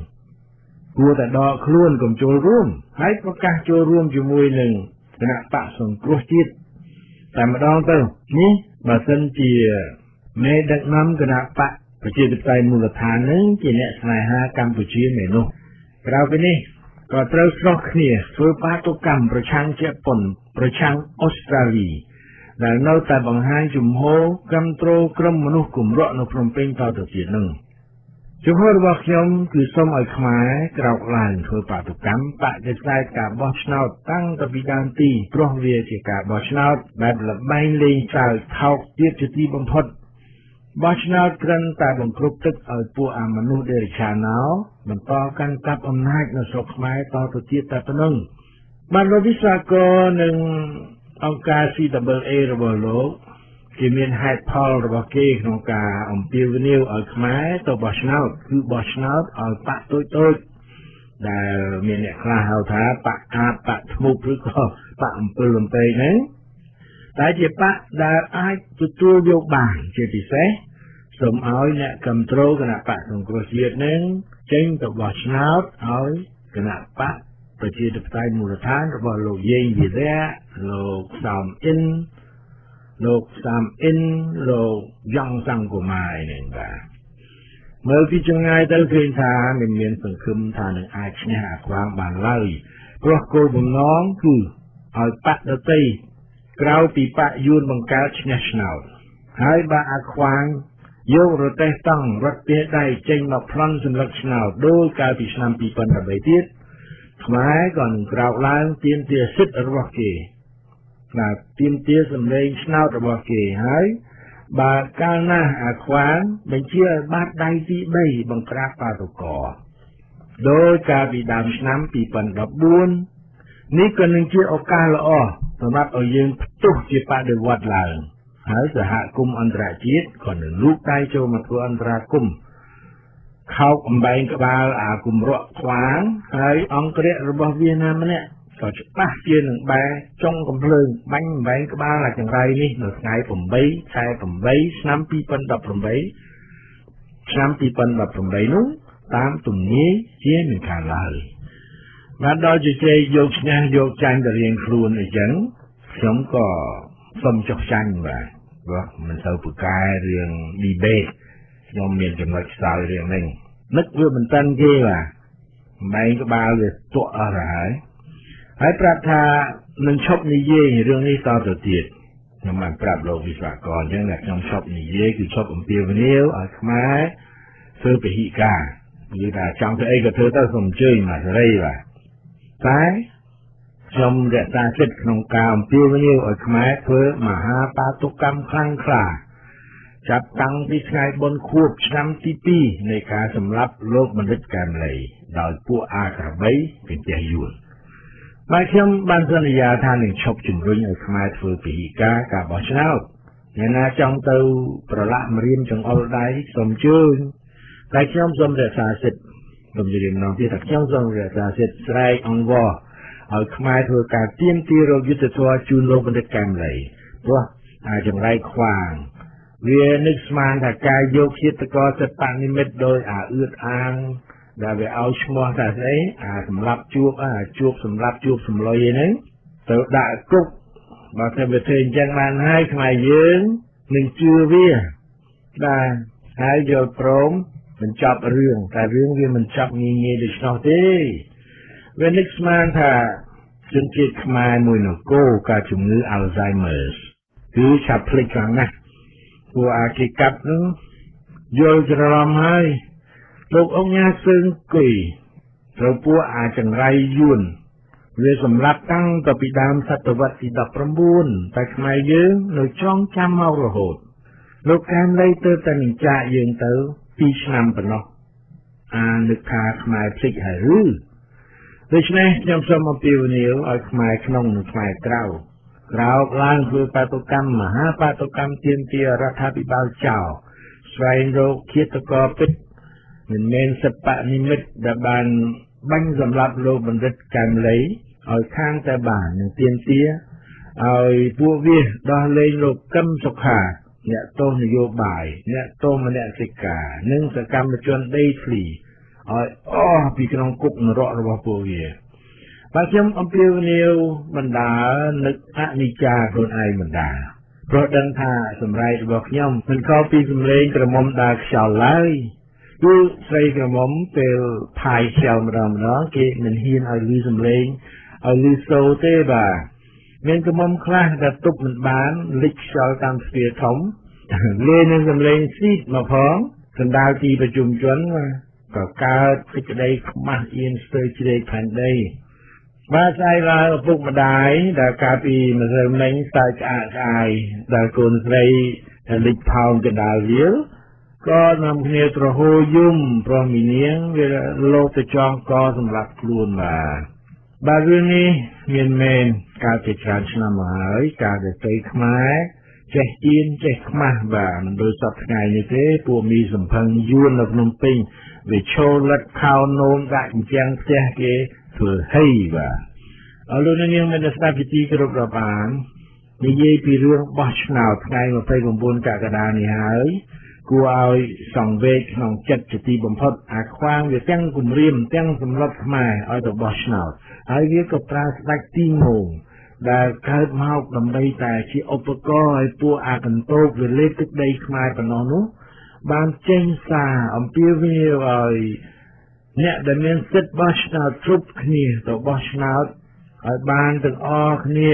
គួរតែដកខ្លួនកុំចូលរួមហើយប្រកាសចូលរួមជាមួយនឹងគណៈបកសង្គ្រោះជាតិតែម្ដងទៅនេះបើសិនជាមេដឹកនាំគណៈបក ប្រជាធិបតេយ្យមូលដ្ឋាននឹងជាអ្នកស្នេហាកម្ពុជាមែននោះក្រៅពីនេះក៏ត្រូវស្រុះគ្នាធ្វើបាតុកម្មប្រឆាំងជប៉ុនប្រឆាំងអូស្ត្រាលីដែលនៅតែបង្ហាញជំហរគ្រប់គ្រងក្រុមមនុស្សគម្រក់នៅភ្នំពេញតទៅទៀតនឹងជំហររបស់ខ្ញុំគឺសូមឲ្យខ្មែរក្រោកឡើងធ្វើបាតុកម្មបដិសេធការបោះឆ្នោតតាំងពីដើមទីព្រោះវាជាការបោះឆ្នោតបែបលបែងលេងសើចថោកទៀតជាទីបំផុត បោះឆ្នោតគ្រាន់តែបង្ក្រប់ទឹកឲ្យពួកអាមនុស្សដេរិឆាណោបន្តកាន់កាប់អំណាចនៅស្រុកខ្មែរតទៅទៀតតែប៉ុណ្ណឹងបានលោកវិសាកនិងអង្គការ CAA របស់លោកគេមានហេតុផលរបស់គេក្នុងការអំពាវនាវឲ្យខ្មែរទៅបោះឆ្នោតគឺបោះឆ្នោតឲ្យបាក់តូចតូចដែលមានអ្នកខ្លះហៅថាបាក់អាបបាក់ធ្មប់ឬក៏បាក់អំពិលអំពែងហ្នឹងតែជាបាក់ដែលអាចទទួលយកបានជាពិសេស សូមឲ្យអ្នកគ្រប់គ្រងគណៈបកសង្គ្រោះជាតិនឹងចេញទៅបោះឆ្នោតឲ្យគណៈបកប្រជាធិបតេយ្យមូលដ្ឋានរបស់លោកយេងវិរៈលោកសំអ៊ិនលោកសាមអ៊ិនលោកយ៉ងសង្គមឯនឹងបាទមើលពីចងាយទៅឃើញថាមិនមានសង្ឃឹមថានឹងអាចឈ្នះអាខ្វាងបានឡើយព្រោះគោលបំណងគឺឲ្យបកដតីក្រៅពីបកយួនបង្កើតឈ្នះឆ្នោតហើយបើអាខ្វាង យករទេះតង់រត់ទាដៃចេញមកប្លន់សម្លឹកឆ្នោតដូចកាលពីឆ្នាំ2013ទៀតខ្មែរក៏នឹងក្រោកឡើងទាមទារសិទ្ធិរបស់គេណាទាមទារសម្លេងឆ្នោតរបស់គេហើយបើកាលណាអាខ្វាងបញ្ជាឲ្យបាត់ដៃទី3បង្ក្រាបបាតុករដោយកាលពីដើមឆ្នាំ2014នេះក៏នឹងជាឱកាសល្អសម្រាប់ឲ្យយើងផ្ទុះជាបដិវត្តឡើង ហើយសហគមន៍អន្តរជាតិក៏នឹងលូកដៃចូលមកធ្វើអន្តរាគមន៍ខោកអំបែងក្បាលអាគម្រក់ខ្វាងហើយអង្គរៈរបស់វៀតណាមម្នាក់ក៏ច្បាស់ជានឹងបែចុងកំភ្លើងបាញ់អំបែងក្បាលអាចង្រៃនេះនៅថ្ងៃ8ខែ8ឆ្នាំ2018ឆ្នាំ2018នោះតាមទំនាយជាមិនខានឡើយបានដល់ជជែកយកឈ្នះយកចាញ់ទៅរៀងខ្លួនអីចឹងខ្ញុំក៏សូមចុះចាញ់បាទព្រោះ មិនសូវពូកែរឿង debate ខ្ញុំមានចំណុចខ្សោយរឿងនេះនឹកវាមិនតាន់គេបាទបែងក្បាលវាទក់អស់ទៅហើយហើយប្រាប់ថានឹងឈប់និយាយរឿងនេះតទៅទៀតខ្ញុំបានប្រាប់លោកវិស្វករអញ្ចឹងតែខ្ញុំឈប់និយាយគឺឈប់អំពាវនាវឲ្យខ្មែរធ្វើពហិការនិយាយថាចង់ធ្វើអីក៏ធ្វើទៅសូមអញ្ជើញមកសេរីបាទតែ ខ្ញុំរក្សាចិត្តក្នុងការអំពាវនាវឲ្យខ្មែរធ្វើមហាបាតុកម្មខ្លាំងក្លាចាប់តាំងពីថ្ងៃបុណ្យខួបឆ្នាំទី2នៃការសម្លាប់លោកបណ្ឌិតកែមលីដោយពួកអាក្របីកញ្ចេះយួនបាទខ្ញុំបានសន្យាថានឹងឈប់ជំរុញឲ្យខ្មែរធ្វើពិធីការការបោះឆ្នោតអ្នកណាចង់ទៅប្រឡាក់ម្រាមចង្អុលដៃសូមជើញតែខ្ញុំសូមរក្សាសិទ្ធិសូមជម្រាបម្ដងទៀតថាខ្ញុំសូមរក្សាសិទ្ធិស្រែកអង្វរ ឲ្យខ្មែរធ្វើការទៀមទារោគយុទ្ធធម៌ជូនលោកបណ្ឌិតកែមលីព្រោះអាចង្រៃខ្វាងវានឹកស្មានថាការយកជាតិកោសិទ្ធិនិមិត្តដោយអាអឿតអាងដែលវាឲ្យឈ្មោះថាស្អីអាសម្រាប់ជួបអាជួបសម្រាប់ជួបសម្លុយហ្នឹងទៅដាក់គុកបើតែវាធ្វើអញ្ចឹងបានហើយខ្មែរយើងនឹងជឿវាបាទហើយយល់ព្រមបញ្ចប់រឿងតែរឿងវាមិនចប់ងាយងាយដូច្នោះទេ វានឹកស្មានថាជនជាតិខ្មែរមួយនគរកើតជំងឺ Alzheimer គឺឆាប់ភ្លេចខ្លាំងណាស់ពួកអាគេកាត់នោះយល់ច្រឡំហើយលោកអង្គញាសើងគុយត្រូវពួកអាចង្រៃយួនវាសម្រាប់តាំងតពីដើមសតវត្សទី19តែខ្មែរយើងនៅចងចាំមករហូតលោកកែមលៃទៅតែនឹងចាកយើងទៅ2ឆ្នាំប៉ុណ្ណោះអានឹកថាខ្មែរភ្លេចហើយឬ ដូច្នេះខ្ញុំសូមអំពាវនាវឲ្យខ្មែរក្នុងនិងខ្មែរក្រៅក្រោកឡើងធ្វើបាតុកម្មមហាបាតុកម្មទាមទាររដ្ឋាភិបាលចោលស្វែងរកឃាតករពិតមិនមែនសិបនិមិត្តដែលបានបាញ់សម្លាប់លោកបណ្ឌិតកែមលីឲ្យខាងតែបាននឹងទាមទារឲ្យពួកវាដោះលែងលោកកឹមសុខាអ្នកទោសនយោបាយអ្នកទោសមនសិការនិងសកម្មជនដេកធ្លី ឲ្យអស់ពីក្នុងគុកនរករបស់ពួកវាបើខ្ញុំអំពាវនាវបណ្ដានឹកអនិច្ចាខ្លួនឯងបណ្ដាព្រោះដឹងថាសម្រែករបស់ខ្ញុំមិនខុសពីសម្លេងក្រមុំដើរខ្យល់ឡើយគឺស្រីក្រមុំពេលផាយខ្យល់ម្ដងម្ដងគេមិនហ៊ានឲ្យលឺសំឡេងឲ្យលឺសូរទេបាទមានក្រមុំខ្លះដែលទប់មិនបានលិចខ្យល់តាមទ្វារធំលាយនឹងសំឡេងស៊ីតមកផងកណ្ដាលទីប្រជុំជន ក៏កើតសេចក្តីខ្មាស់អៀនស្ទើរជ្រែកផែនដីបាទស្អីឡើងឪពុកម្ដាយដែលកាលពីម្សិលមិញសើចក្អាកក្អាយដែលកូនស្រីលិចផោងកណ្ដាលវាលក៏នាំគ្នាត្រហូយំព្រោះមីនាងវាលោកទៅចងកសម្រាប់ខ្លួនបាទបាទរឿងនេះមានមែនកាលពីច្រើនឆ្នាំមកហើយការដែលទៅខ្មែរចេះជៀនចេះខ្មាស់បាទមិនដូចសពថ្ងៃនេះទេពួកមីសំផឹងយួននៅភ្នំពេញ វាឈោលិតខោនោមដាក់អញ្ចឹងផ្ទះគេធ្វើហីបាទអរលោកនាងមានស្ដាប់ពិធីគ្រប់រាប់បាននិយាយពីរឿងបោះឆ្នោតថ្ងៃ29កក្កដានេះហើយគួរឲ្យសង្វេគក្នុងចិត្តជាទីបំផុតអាខ្វាងវាទាំងគម្រាមទាំងសម្លុតខ្មែរឲ្យទៅបោះឆ្នោតហើយវាក៏ប្រើស្ដេចទីងងដែលកើតមកដើម្បីតែជាឧបករណ៍ឲ្យពួកអាកន្តោកវាលេបទឹកដីខ្មែរប៉ុណ្ណោះនោះ បានចេញសារអំពាវនាវឲ្យអ្នកដែលមានសិទ្ធិបោះឆ្នោតគ្រប់គ្នាទៅបោះឆ្នោតឲ្យបានទាំងអស់គ្នា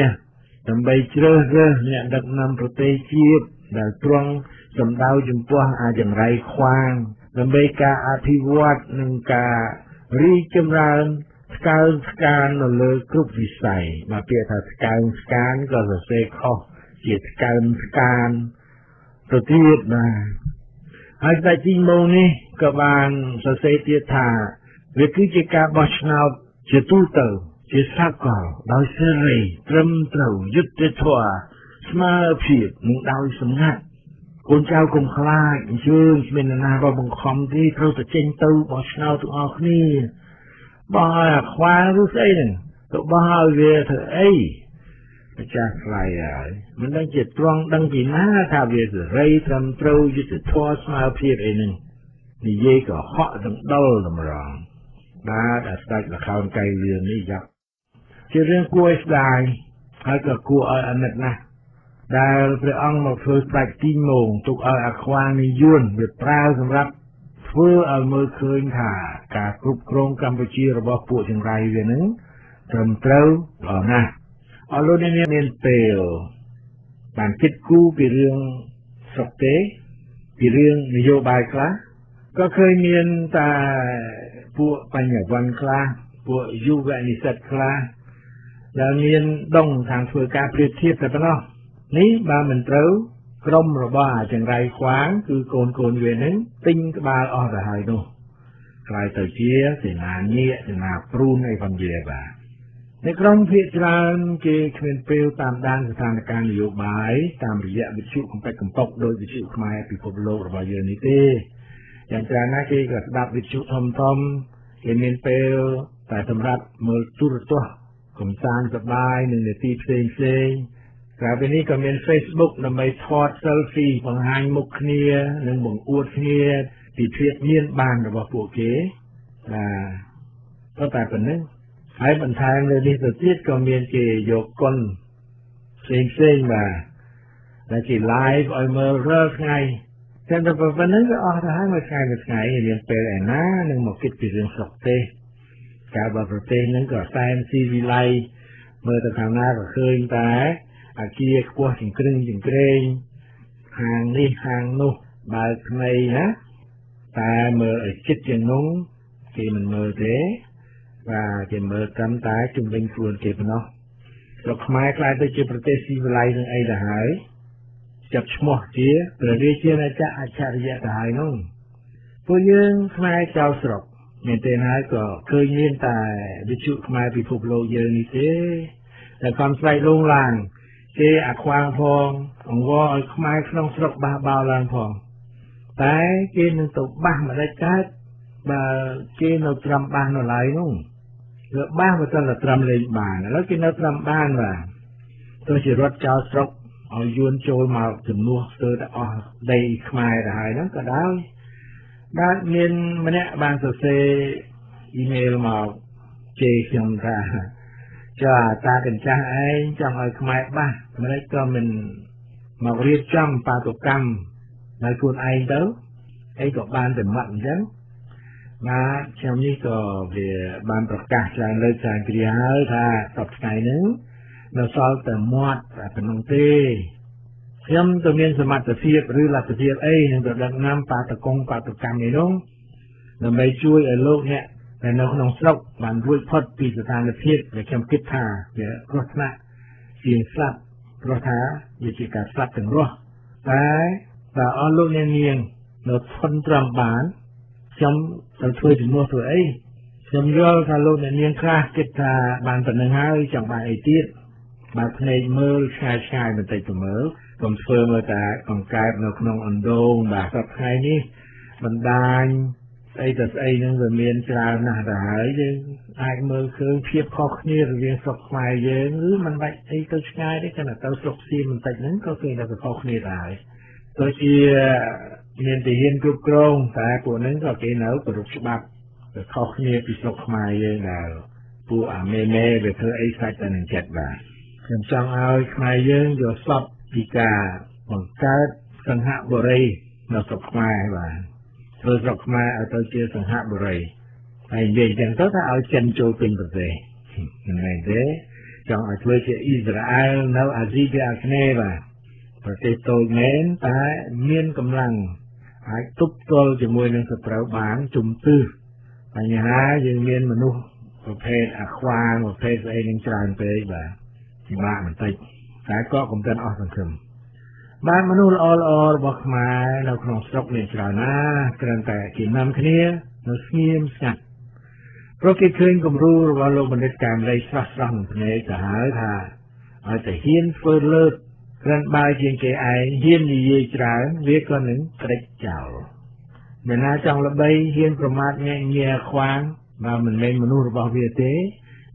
ដើម្បីជ្រើសរើសអ្នកដឹកនាំប្រទេសជាតិដែលទ្រង់សម្ដៅចំពោះអាចង្រៃខ្វាង ដើម្បីការអភិវឌ្ឍនិងការរីកចម្រើនស្កើងស្កាននៅលើគ្រប់វិស័យមកពាក្យថាស្កើងស្កានក៏សរសេរខុសជាស្កើងស្កានទៅទៀតបាទ ហើយស្ដេចទីម៉ូនេះក៏បានសរសេរទៀតថាវាគឺជាការបោះឆ្នោតជាទូទៅជាសកលដោយសេរីត្រឹមត្រូវយុត្តិធម៌ស្មើភាពនិងដោយសម្ងាត់កូនចៅកុំខ្លាចអញ្ជើញគ្មាននរណាបបង្ខំទេត្រូវតែចេញទៅបោះឆ្នោតទាំងអស់គ្នាបោះឲ្យអាខ្វាឬស្អីហ្នឹងទៅបោះឲ្យវាធ្វើអី ម្ចាស់ខ្លាយហើយមិនដឹងជាត្រង់ដឹងពីណាថាវាសេរីត្រឹមត្រូវយុត្តិធម៌ស្មើភាពអីហ្នឹងនិយាយក៏ហក់ទាំងដុលតម្រង់បាទអាស្ដេចលខោនកៃរឿងនេះយ៉ាប់ជារឿងគួរឲ្យស្ដាយហើយក៏គួរឲ្យអាណិតណាស់ដែលព្រះអង្គមកធ្វើស្ដេចទីងងទុកឲ្យអាខ្វាងនេះយួនវាប្រើសម្រាប់ធ្វើឲ្យមើលឃើញថាការគ្រប់គ្រងកម្ពុជារបស់ពួកចង្រៃវានឹងត្រឹមត្រូវល្អណាស់ អរលោកអ្នកមានពេលបានគិតគូរពីរឿងស្រុកទេពីរឿងនយោបាយខ្លះក៏ឃើញមានតែពួកបញ្ញវន្តខ្លះពួកយុវនិស្សិតខ្លះដែលមានដងខាងធ្វើការប្រៀបធៀបតែប៉ុណ្ណោះនេះបើមិនត្រូវក្រុមរបស់អាចង្រៃខ្វាង គឺកូនកូនវានឹងទិញក្បាលអស់ទៅហើយនោះក្រោយទៅជាសេនាញាកសេនាព្រូនអីផងជាបាទ នៅក្រុមភាគច្រើនគេគ្មានពេលតាមដានស្ថានភាពនយោបាយតាមរយៈវិទ្យុកំពេចកំប៉ុកដោយវិទ្យុខ្មែរពិភពលោករបស់យើងនេះទេយ៉ាងច្រើនណាស់គេក៏ស្ដាប់វិទ្យុធំធំគេមានពេលតែសម្រាប់មើលទូរទស្សន៍កំសាន្តសប្បាយនឹងនាទីផ្សេងផ្សេងក្រៅពីនេះក៏មាន Facebook ដើម្បីថត selfie បង្ហាញមុខគ្នានិងបង្អួតគ្នាពីភាពមានបានរបស់ពួកគេបាទតែប៉ុណ្្នឹង ហើយបន្ថែមលើនេះទៅទៀតក៏មានគេយកគុណផ្សេងផ្សេងបាទដែលគេ live ឲ្យមើលរាល់ថ្ងៃតែតែប៉ុណ្្នឹងក៏អស់ទៅហើយមួយថ្ងៃមួយថ្ងៃមានពេលឯណានឹងមកគិតពីរឿងស្រុកទេកាលបើប្រទេសហ្នឹងក៏សែនស៊ីវិល័យមើលទៅខាងណាក៏ឃើញតែអាគារខ្ពស់ចង្ក្រឹងចង្ក្រែងហាងនេះហាងនោះបើកថ្មីណាតែមើលឲ្យចិត្តជាងនោះគេមិនមើលទេ បាទគេមើលត្រឹមតែជំនាញខ្លួនគេប៉ុណ្ណោះស្រុកខ្មែរខ្លាយទៅជាប្រទេសស៊ីវិល័យនឹងអីទៅហើយចាប់ឈ្មោះជាព្រះរាជាណាចក្រអច្ឆរិយៈទៅហើយនោះពួកយើងខ្មែរចៅស្រុកមែនទេហើយក៏ឃើញមានតែវិទ្យុខ្មែរពិភពលោកយើងនេះទេតែកំស្រែកលងឡើងគេអាខ្វាងផងអង្វរឲ្យខ្មែរក្នុងស្រុកបះបោឡើងផងតែគេនឹងទៅបះមិនដាច់កើតបើគេនៅត្រឹមបះនៅឡើយនោះ គឺបះមិនទាន់តែត្រឹមលេងបានឥឡូវគេនៅត្រឹមបានបាទទោះជារត់ចោលស្រុកឲ្យយួនចូលមកជំនួសស្ទើរតែអស់ដីខ្មែរទៅហើយហ្នឹងក៏ដោយបាទមានម្នាក់បានសរសេរអ៊ីមែលមកជេរខ្ញុំថាចាតាកញ្ចាស់ឯងចង់ឲ្យខ្មែរបាសម្លេចក៏មិនមករៀបចំបាតុកម្មនៅខ្លួនឯងទៅអីក៏បានតែម៉ាត់អញ្ចឹង បាទខ្ញុំនេះក៏វាបានប្រកាសច្រើនលើកច្រើនគ្រាហើយថាសប្តាហ៍ហ្នឹងនៅសល់តែមាត់តែប៉ុណ្្នឹងទេខ្ញុំទៅមានសមត្ថភាពឬលទ្ធភាពអីនឹងទៅដឹកនាំបាតកងបាតកម្មនេះនោះដើម្បីជួយឲ្យលោកអ្នកដែលនៅក្នុងស្រុកបានរួចផុតពីស្ថានភាពដែលខ្ញុំគិតថាវាគ្រោះថ្នាក់ជាងស្លាប់ព្រោះថាវាជាការស្លាប់ទាំងរស់តែបើអស់លោកអ្នកនាងនៅធន់ត្រឹមបាន ខ្ញុំទៅធ្វើជំនួសធ្វើអីខ្ញុំយល់ថាលោកអ្នកនាងខ្លះគិតថាបានប៉ុណ្្នឹងហើយចង់បានអីទៀតបើភ្នែកមើលឆ្ងាយឆ្ងាយបន្តិចទៅមើលកុំធ្វើមើលតែកង្កែបនៅក្នុងអណ្ដូងបាទសប្តាហ៍ថ្ងៃនេះបណ្ដាញស្អីទៅស្អីហ្នឹងវាមានច្រើនណាស់ទៅហើយយើងអាចមើលឃើញភាពខុសគ្នារវាងស្រុកខ្មែរយើងឬមិនបាច់អីទៅឆ្ងាយទេគ្រាន់តែទៅស្រុកសៀមបន្តិចហ្នឹងក៏ឃើញថាវាខុសគ្នាដែរដូចជា មានទាហានគ្រប់គ្រងតែពួកហ្នឹងក៏គេនៅគោរពច្បាប់វាខុសគ្នាពីស្រុកខ្មែរយើងដែរពួកអាមេមេវាធ្វើអីស្ដាច់តែនឹងចិត្តបាទខ្ញុំចង់ឲ្យខ្មែរយើងយកសពពីការបង្កើតសង្ហបុរីនៅស្រុកខ្មែរបាទធ្វើស្រុកខ្មែរឲ្យទៅជាសង្ហបុរីហើយនិយាយចឹងទៅថាឲ្យចិនចូលពេញប្រទេសមិនមែនទេចង់ឲ្យធ្វើជាអ៊ីស្រាអែលនៅអាស៊ីជាអាគ្នេយ៍បាទប្រទេសតូចមែនតែមានកម្លាំង អាចទប់ទល់ជាមួយនឹងសត្រូវបានជំទឹះបញ្ហាយើងមានមនុស្សប្រភេទអាខ្វាងប្រភេទស្អីនឹងច្រើនពេកបាទពិបាកបន្តិចតែក៏កុំទាន់អស់សង្ឃឹមបានមនុស្សល្អល្អរបស់ខ្មែរនៅក្នុងស្រុកមានច្រើនណាស់គ្រាន់តែគេនាំគ្នានៅស្ងៀមស្ងាត់ព្រោះគេឃើញគំរូរបស់លោកបណ្ឌិតកាមលីស្រស់ស្រស់នឹងភ្នែកទៅហើយថាឲ្យតែហ៊ានធ្វើលើកគ្រាន់បើជាងគេឯងហ៊ាននិយាយច្រើនវាក៏នឹងក្តិចចោលអ្នកណាចង់ល្បីហ៊ានប្រមាថញាក់ញាខ្វាងបើមិនមែនមនុស្សរបស់វាទេ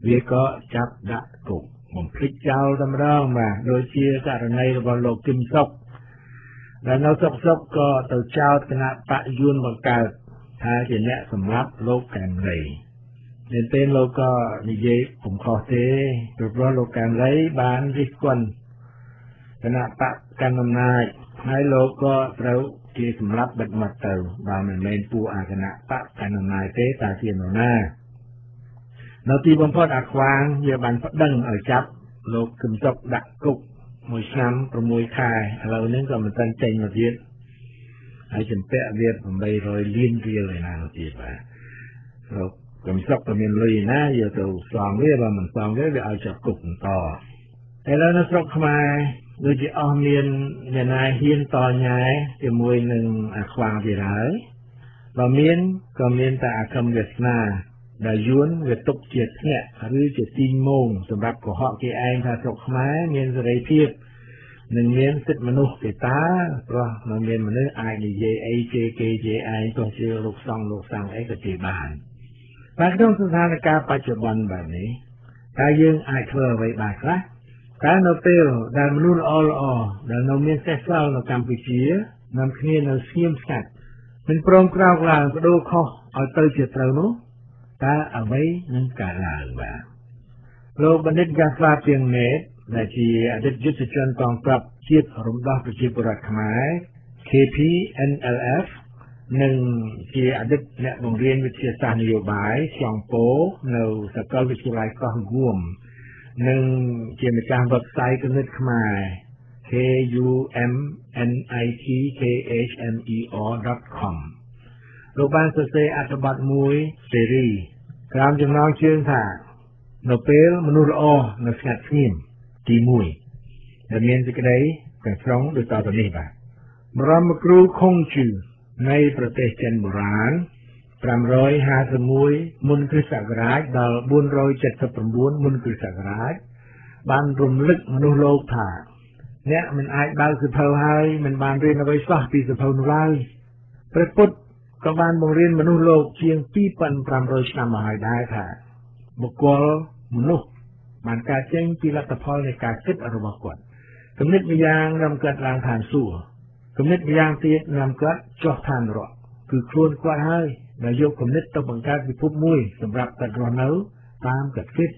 វាក៏ចាប់ដាក់គុកបំភ្លេចចោលតែម្ដងបាទដូចជាករណីរបស់លោកគឹមសុកដែលនៅសុកសុកក៏ទៅចោទគណៈបកយួនបង្កើតថាជាអ្នកសម្លាប់លោកកែមលីមែនទេលោកក៏និយាយពុំខុសទេព្រោះលោកកែមលីបានរិះគន់ គណៈបកកាន់អំណាចហើយលោកក៏ត្រូវជាសម្លាប់បិទមាត់ទៅបើមិនមែនពួកអាគណៈបកកាន់អំណាចទេតើជានរណានៅទីបំផុតអាខ្វាងវាបានប្តឹងឲ្យចាប់លោកគឹមសុកដាក់គុកមួយឆ្នាំ6ខែឥឡូវនេះក៏មិនទាន់ចេញមកទៀតហើយចំពាក់វា800លានរៀលឯណាទៀតបាទលោកគឹមសុកក៏មានលុយណាយកទៅសំវាបើមិនសំវាវាឲ្យចាប់គុកបន្តឥឡូវនៅស្រុកខ្មែរ ដូចជាអស់មានអ្នកណាហ៊ានតញ៉ែជាមួយនឹងអាខ្វាងទៀតហើយបើមានក៏មានតែអាកម្មវាសនាដែលយួនវាទុកជាធ្នាក់ឬជាទីងងសម្រាប់កុហកគេឯងថាស្រុកខ្មែរមានសេរីភាពនិងមានសិទ្ធិមនុស្សទេតាព្រោះមិនមានមនុស្សអាចនិយាយអីជេរគេជេរឯងទោះជាលោកសង្ឃលោកសាំងអីក៏ជេរបានតែក្នុងស្ថានភាពបច្ចុប្បន្នបែបនេះតើយើងអាចធ្វើអ្វីបានខ្លះ តែនៅពេលដែលមនុស្សល្អល្អដែលនៅមានសេះសល់នៅកម្ពុជានាំគ្នានៅស្ងៀមស្ងាត់មិនព្រមក្រោកឡើងបដូរខុសឲ្យទៅជាត្រូវនោះតើអ្វីនឹងកើតឡើងបាទលោកបណ្ឌិតកាស្លាទៀងណេតដែលជាអតីតយុទ្ធជនកងទ័ពជាតិរំដោះប្រជាពលរដ្ឋខ្មែរ KPNLF និងជាអតីតអ្នកបង្រៀនវិទ្យាសាស្ត្រនយោបាយឆ្លងពោនៅសាកលវិទ្យាល័យកោះងួម និងជាម្ចាស់ website គណិតខ្មែរ kumnitkhmer.com លោកបានសរសេរអត្ថបទមួយសេរីក្រោមចំណងជើងថានៅពេលមនុស្សល្អនៅស្ងាត់ស្ងៀមទី1ដែលមានសេចក្តីទាំងស្រុងដូចតទៅនេះបាទបរមគ្រូខុងជឺនៃប្រទេសចិនបុរាណ 551មុនគ្រិស្តសករាជដល់479មុនគ្រិស្តសករាជបានរំលឹកមនុស្សលោកថាអ្នកមិនអាចបើកសិភៅហើយមិនបានរៀនអ្វីសោះពីសិភៅនោះឡើយព្រះពុទ្ធក៏បានបង្រៀនមនុស្សលោកជាង2500ឆ្នាំមកហើយដែរថាបុគ្គលមនុស្សបានកើតចេញពីលទ្ធផលនៃការគិតរបស់គាត់គំនិតម្យ៉ាងនាំគាត់ឡើងឋានសួគ៌គំនិតម្យ៉ាងទៀតនាំគាត់ចុះឋាននរកគឺខ្លួនគាត់ហើយ ដែលយកគំនិតទៅបង្កើតពិភពមួយសម្រាប់គាត់រស់នៅតាមគាត់គិត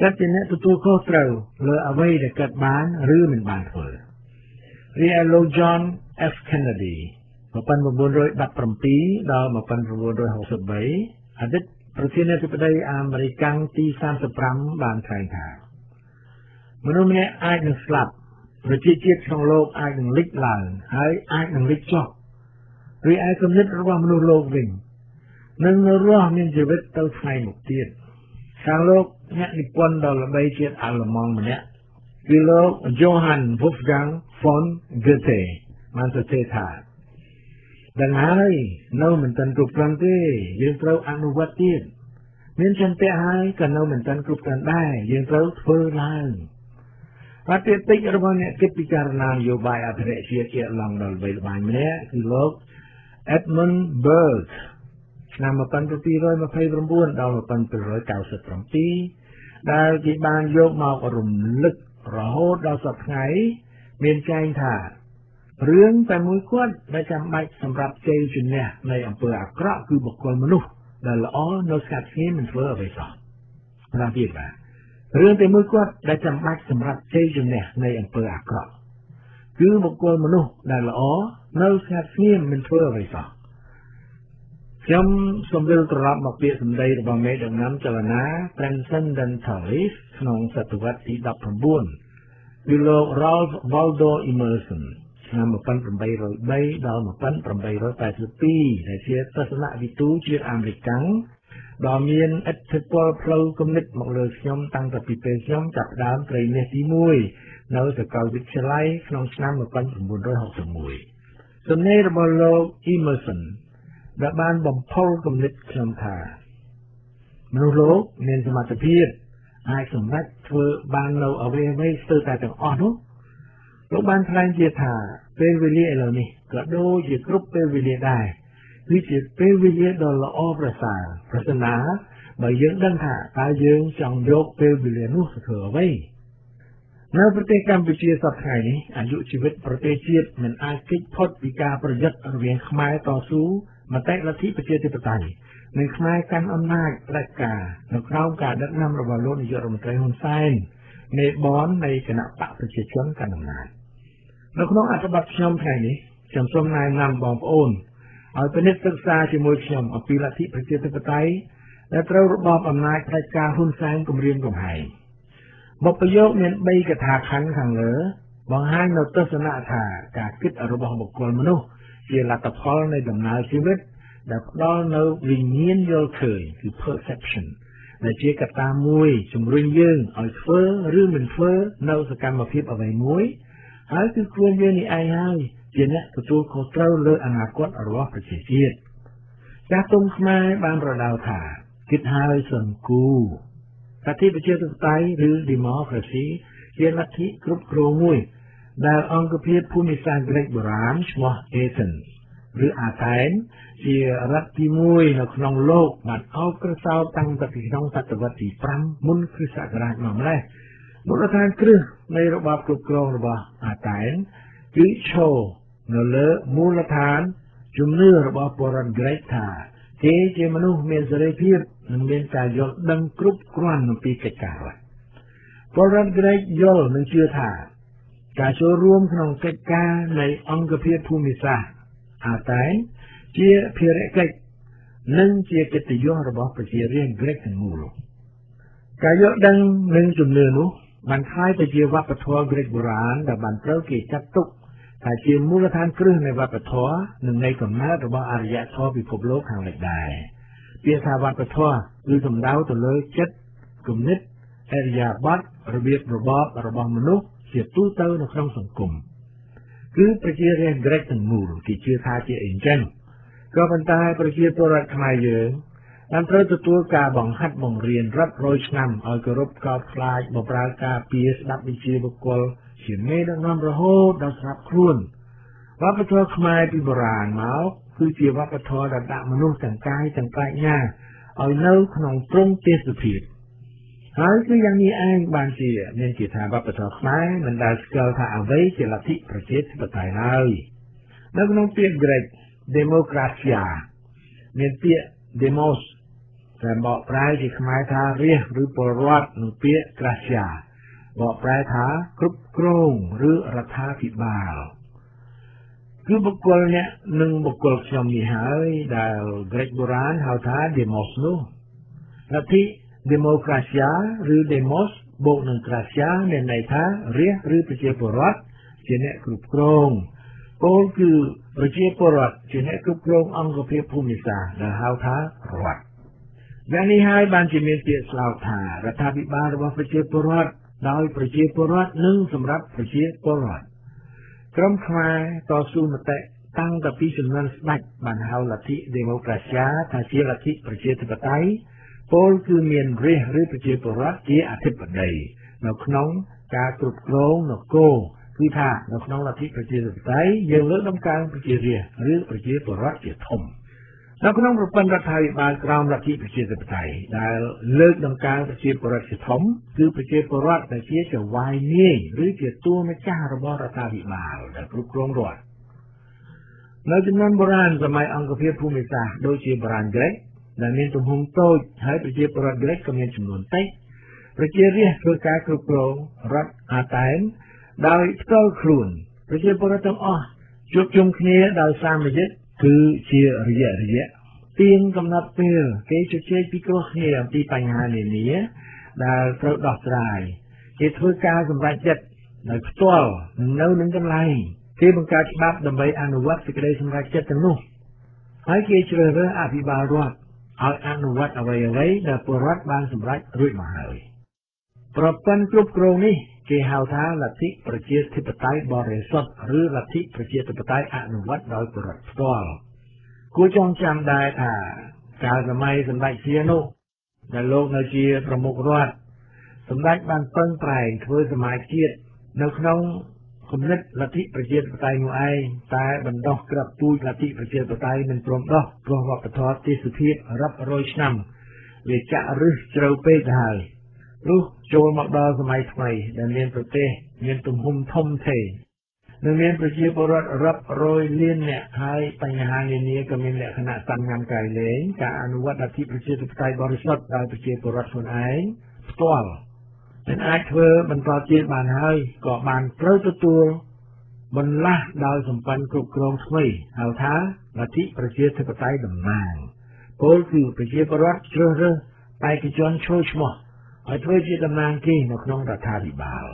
គាត់ជាអ្នកទទួលខុសត្រូវលើអ្វីដែលគាត់បានឬមិនបានធ្វើរីឯលោក John F Kennedy 1917ដល់1963អតីតប្រធានាធិបតីអាមេរិកទី35បានថ្លែងថាមនុស្សម្នាក់អាចនឹងស្លាប់ប្រជាជាតិក្នុងលោកអាចនឹងលេចឡើងហើយអាចនឹងលេចចុះរីឯគំនិតរបស់មនុស្សលោកវិញ នឹងនៅរស់មានជីវិតទៅថ្ងៃមុខទៀតខាងលោកអ្នកនិពន្ធដ៏ល្បីជាតិអាល្លឺម៉ង់ម្នាក់គឺលោក Johann Wolfgang von Goethe បានសរសេរថាដឹងហើយនៅមិនទាន់គ្រប់គ្រាន់ទេយើងត្រូវអនុវត្តទៀតមានចន្ទៈហើយក៏នៅមិនទាន់គ្រប់គ្រាន់ដែរយើងត្រូវធ្វើឡើងបទតិចរបស់អ្នកគិតពិចារណានយោបាយអភិរក្សជាតិជាឡង់ដល់បីល្បាញម្នាក់គឺលោក Edmund Burke ឆ្នាំ1729ដល់1797ដែលគេបានយកមករំលឹករហូតដល់សប្តាហ៍ថ្ងៃមានចែងថារឿងតែមួយគាត់ដែលចាំបាច់សម្រាប់ជ័យជំនះនៃអំពើអាក្រក់គឺបុគ្គលមនុស្សដែលល្អនៅស្ងាត់ស្ងៀមមិនធ្វើអ្វីសោះណាទៀតបាទរឿងតែមួយគាត់ដែលចាំបាច់សម្រាប់ជ័យជំនះនៃអំពើអាក្រក់គឺបុគ្គលមនុស្សដែលល្អនៅស្ងាត់ស្ងៀមមិនធ្វើអ្វីសោះ ខ្ញុំសូមវិលត្រឡប់មកពាក្យសម្ដីរបស់មេដឹកនាំចលនា Transcendentalist ក្នុងសតវត្សទី19គឺលោក Ralph Waldo Emerson ឆ្នាំ1803ដល់1882ដែលជាទស្សនវិទូជាតិអាមេរិកដ៏មានឥទ្ធិពលផ្លូវគំនិតមកលើខ្ញុំតាំងពីពេលខ្ញុំចាប់ផ្ដើមត្រីមាសទី1នៅសាកលវិទ្យាល័យក្នុងឆ្នាំ1961សំណេររបស់លោក Emerson ដែលបានបំផុលគំនិតខ្ញុំថាមនុស្សលោកមានសមត្ថភាពអាចសម្រេចធ្វើបាននៅអ្វីអ្វីស្ទើរតែទាំងអស់នោះលោកបានថ្លែងជាថាពេលវេលាឥឡូវនេះក៏ដូចជាគ្រប់ពេលវេលាដែរគឺជាពេលវេលាដ៏ល្អប្រសើរប្រសិនណាបើយើងដឹងថាតើយើងចង់យកពេលវេលានោះទៅធ្វើអ្វីនៅប្រទេសកម្ពុជាសប្តាហ៍នេះអាយុជីវិតប្រទេសជាតិមិនអាចគេចផុតពីការប្រយុទ្ធរវាងខ្មែរតស៊ូ មតិលទ្ធិប្រជាធិបតេយ្យនិងខ្មែរកាន់អំណាចផ្ដាច់ការនៅក្រោមការដឹកនាំរបស់លោកនាយករដ្ឋមន្ត្រីហ៊ុនសែននៃបននៃគណៈបកប្រជាជនកាន់អំណាចនៅក្នុងអត្ថបទខ្ញុំថ្ងៃនេះខ្ញុំសូមណែនាំបងប្អូនឲ្យពិនិត្យសិក្សាជាមួយខ្ញុំអំពីលទ្ធិប្រជាធិបតេយ្យដែលត្រូវរបបអំណាចផ្ដាច់ការហ៊ុនសែនគម្រាមកំហែងបទប្រយោគមាន3កថាខណ្ឌខាងលើបង្ហាញនៅទស្សនៈថាការគិតរបស់បុគ្គលមនុស្ស ជាលទ្ធផលនៃដំណើរជីវិត ដែលផ្ដល់នៅវិញ្ញាណយល់ឃើញគឺ perception ដែលជាកត្តាមួយជំរុញយើងឲ្យធ្វើឬមិនធ្វើនៅសកម្មភាពអ្វីមួយហើយគឺខ្លួនយើងនេះឯងហើយជាអ្នកទទួលខុសត្រូវលើអនាគតរបស់ប្រជាជាតិចាស់ទុំខ្មែរបានប្រដៅថាគិតហើយសឹងគូលទ្ធិប្រជាធិបតេយ្យឬ democracy ជាលទ្ធិគ្រប់គ្រងមួយ ដែលអង្គភាពភូមិសាស្ត្រក្រិកបុរាណឈ្មោះ Athens ឬអាថែនជារដ្ឋទី1នៅក្នុងលោកបានអោបក្រសោបតាំងពីក្នុងសតវត្សទី5មុនគ្រិស្តសករាជមកម្លេះមូលដ្ឋានគ្រឹះនៃរបបគ្រប់គ្រងរបស់អាតែនគឺឈរនៅលើមូលដ្ឋានជំនឿរបស់ពលរដ្ឋក្រិកថាគេជាមនុស្សមានសេរីភាពនិងមានការយល់ដឹងគ្រប់គ្រាន់អំពីកិច្ចការពលរដ្ឋក្រិកយល់និងជឿថា ការចូលរួមក្នុងកិច្ចការនៃអង្គភាពភូមិសាស្ត្រអាតែនជាភារកិច្ចនិងជាកិត្តិយសរបស់ប្រជារាស្ត្រក្រិកទាំងមូលការយល់ដឹងនិងជំនឿនោះបានคล้ายទៅជាវប្បធម៌ក្រិកបុរាណដែលបានត្រូវគេចាត់ទុកថាជាមូលដ្ឋានគ្រឹះនៃវប្បធម៌និងនៃកំណើតរបស់អរិយធម៌ពិភពលោកខាងលិចដែរពាក្យថាវប្បធម៌គឺសំដៅទៅលើចិត្តគំនិតអរិយាប័ត្ររបៀបរបបរបស់មនុស្ស ជាទូទៅនៅក្នុងសង្គមគឺប្រជារាស្ត្រក្រិកទាំងមូលគេជឿថាជាអីចឹងក៏ប៉ុន្តែប្រជាពលរដ្ឋខ្មែរយើងបានត្រូវទទួលការបង្ហាត់បង្រៀនរាប់រយឆ្នាំឲ្យគោរពកោតខ្លាចបម្រើការពារស្ដាប់វិជាបុគ្គលជាមេដឹកនាំរហូតដល់ស្រាប់ខ្លួនវប្បធម៌ខ្មែរពីបុរាណមកគឺជាវប្បធម៌ដែលដាក់មនុស្សទាំងកាយទាំងប្រាជ្ញាឲ្យនៅក្នុងទ្រង់ទេសភាព ហើយគឺយ៉ាងនេះឯងបានជាមានជាថាវប្បធម៌ខ្មែរមិនដែលស្គាល់ថាអ្វីជាលទ្ធិប្រជាធិបតេយ្យឡើយនៅក្នុងពាក្យ Greek democracia មានពាក្យ demos ដែលបកប្រែជាខ្មែរថារាជឬពលរដ្ឋនិងពាក្យ gracia បកប្រែថាគ្រប់គ្រងឬរដ្ឋាភិបាលគឺបុគ្គលអ្នកនិងបុគ្គលខ្ញុំនេះហើយដែលក្រិកបុរាណហៅថា demos នោះលទ្ធិ democracia ឬ demos បូកនឹង gracia មានន័យថារាជឬប្រជាពលរដ្ឋជាអ្នកគ្រប់គ្រងពលគឺប្រជាពលរដ្ឋជាអ្នកគ្រប់គ្រងអង្គភាពភូមិសាស្ត្រដែលហៅថារដ្ឋយ៉ាងនេះហើយបានជាមានពាក្យស្លោកថារដ្ឋាភិបាលរបស់ប្រជាពលរដ្ឋដោយប្រជាពលរដ្ឋនិងសម្រាប់ប្រជាពលរដ្ឋក្រុមខ្មែរតស៊ូមតិតាំងតពីចំនួនស្ដេចបានហៅលទ្ធិ democracia ថាជាលទ្ធិប្រជាធិបតេយ្យ ពលគឺមានរាជឬប្រជាពលរដ្ឋជាអធិបតីនៅក្នុងការគ្រប់គ្រងនគរគឺថានៅក្នុងលទ្ធិប្រជាធិបតេយ្យយើងលើកដំកើងប្រជារាស្ត្រឬប្រជាពលរដ្ឋជាធំនៅក្នុងប្រព័ន្ធរដ្ឋាភិបាលក្រោមលទ្ធិប្រជាធិបតេយ្យដែលលើកដំកើងប្រជាពលរដ្ឋជាធំគឺប្រជាពលរដ្ឋដែលជាចៅហ្វាយនាយឬជាតួម្ចាស់របស់រដ្ឋាភិបាលដែលគ្រប់គ្រងរដ្ឋនៅចំនួនបុរាណសម័យអង្គភាពភូមិសាស្ត្រដូចជាបុរាណក្រិក ដែលមានទំហំតូចហើយប្រជាពលរដ្ឋក្រិកក៏មានចំនួនតិចប្រជារាស្ត្រធ្វើការគ្រប់គ្រងរដ្ឋអាតែនដោយផ្ទាល់ខ្លួនប្រជាពលរដ្ឋទាំងអស់ជួបជុំគ្នាដោយសាមយិកគឺជារយៈរយៈទៀងកំណត់ពេលគេជជែកពិគ្រោះគ្នាអំពីបញ្ហានានាដែលត្រូវដោះស្រាយគេធ្វើការសម្រេចចិត្តដោយផ្ទាល់នៅនឹងកន្លែងគេបង្កើតច្បាប់ដើម្បីអនុវត្តសេចក្តីសម្រេចចិត្តទាំងនោះហើយគេជ្រើសរើសអភិបាលរដ្ឋ ឲ្យអនុវត្តអ្វីអ្វីដែលពលរដ្ឋបានសម្រេចរួចមកហើយប្រព័ន្ធគ្រប់គ្រងនេះគេហៅថាលទ្ធិប្រជាធិបតេយ្យបរិសុទ្ធឬលទ្ធិប្រជាធិបតេយ្យអនុវត្តដោយប្រជាផ្ទាល់គួរចងចាំដែរថាកាលសម័យសម្ដេចសៀនោះដែលលោកនៅជាប្រមុខរដ្ឋសម្ដេចបានពឹងប្រែងធ្វើសមាជជាតិនៅក្នុង គំនិតលទ្ធិប្រជាធិបតេយ្យនោះឯងតែបណ្ដោះក្របទូចលទ្ធិប្រជាធិបតេយ្យមិនព្រមដោះព្រោះវប្បធម៌ទេសភាពរាប់រយឆ្នាំវាចាក់រឹសជ្រៅពេកទៅហើយលុះចូលមកដល់សម័យថ្មីដែលមានប្រទេសមានទំហំធំធេងនិងមានប្រជាពលរដ្ឋរាប់រយលានអ្នកហើយបញ្ហានានាក៏មានលក្ខណៈសំខាន់កែលែងការអនុវត្តអធិប្រជាធិបតេយ្យបរិសុទ្ធដោយប្រជាពលរដ្ឋខ្លួនឯងផ្ទាល់ មិនអាចធ្វើបន្តទៀតបានហើយក៏បានត្រូវទទួលបន្លាស់ដោយសម្ព័ន្ធគ្រប់គ្រងថ្មីហៅថាលទ្ធិប្រជាធិបតេយ្យតំណាងពលគឺប្រជាពលរដ្ឋជ្រើសរើសបេក្ខជនចូលឈ្មោះឲ្យធ្វើជាតំណាងគេនៅក្នុងរដ្ឋាភិបាល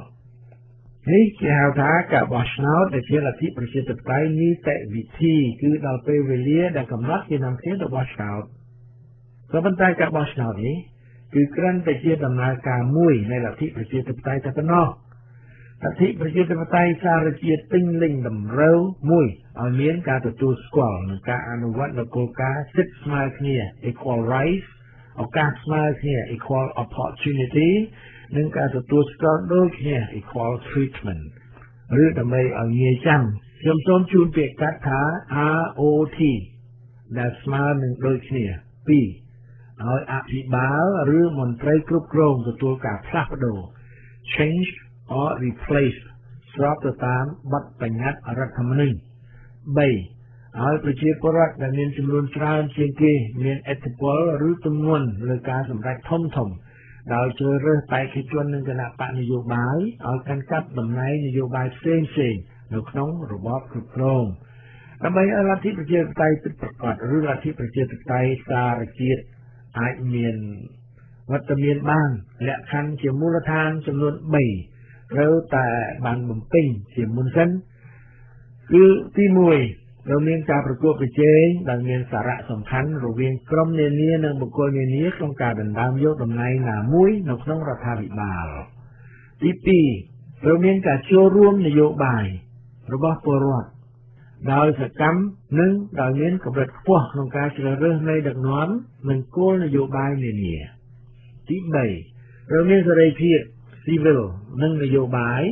នេះគេហៅថាការបោះឆ្នោតដែលជាលទ្ធិប្រជាធិបតេយ្យនីតិវិធីគឺដល់ពេលវេលាដែលកំណត់គេនាំគ្នាទៅបោះឆ្នោតក៏ប៉ុន្តែការបោះឆ្នោតនេះ គឺគ្រាន់តែជាដំណើរការមួយនៃលទ្ធិប្រជាធិបតេយ្យតែប៉ុណ្ណោះលទ្ធិប្រជាធិបតេយ្យសារជាតិទិញលេញតម្រូវមួយឲ្យមានការទទួលស្គាល់និងការអនុវត្តនូវគោលការណ៍សិទ្ធិស្មើគ្នា equal rights ឱកាសស្មើគ្នា equal opportunity និងការទទួលស្គាល់ដូចគ្នា equal treatment ឬដើម្បីឲ្យងាយចាំខ្ញុំសូមជូនពាក្យកាត់ថា ROT ដែលស្មើនឹងដូចគ្នា2 ឲ្យអភិបាលឬមន្ត្រីគ្រប់គ្រងទទួលការផ្លាស់ប្ដូរ change or replace ស្របទៅតាមបទបញ្ញត្តិរដ្ឋធម្មនុញ្ញ3ហើយប្រជាពលរដ្ឋដែលមានចំនួនច្រើនជាងគេមានអធិបុលឬទំនួនលើការសម្រេចធំធំដោយជ្រើសរើសបេក្ខជននិងគណៈបកនយោបាយឲ្យកាន់កាប់តំណែងនយោបាយផ្សេងផ្សេងនៅក្នុងរបបគ្រប់គ្រងដើម្បីឲ្យលទ្ធិប្រជាធិបតេយ្យពិតប្រាកដឬលទ្ធិប្រជាធិបតេយ្យសារជាតិ អាចមានវត្តមានបានលក្ខខណ្ឌជាមូលដ្ឋានចំនួន3ត្រូវតែបានបំពេញជាមុនសិនគឺទី1ត្រូវមានការប្រកួតប្រជែងដែលមានសារៈសំខាន់រវាងក្រុមនានានិងបុគ្គលនានាក្នុងការដណ្ដើមយកតំណែងណាមួយនៅក្នុងរដ្ឋាភិបាលទី2ត្រូវមានការចូលរួមនយោបាយរបស់ពលរដ្ឋ ដោយសកម្មនិងដោយមានកម្រិតខ្ពស់ក្នុងការជ្រើសរើសនៃដឹកនាំនិងគោលនយោបាយនានាទី3ត្រូវមានសេរីភាព civil និងនយោបាយ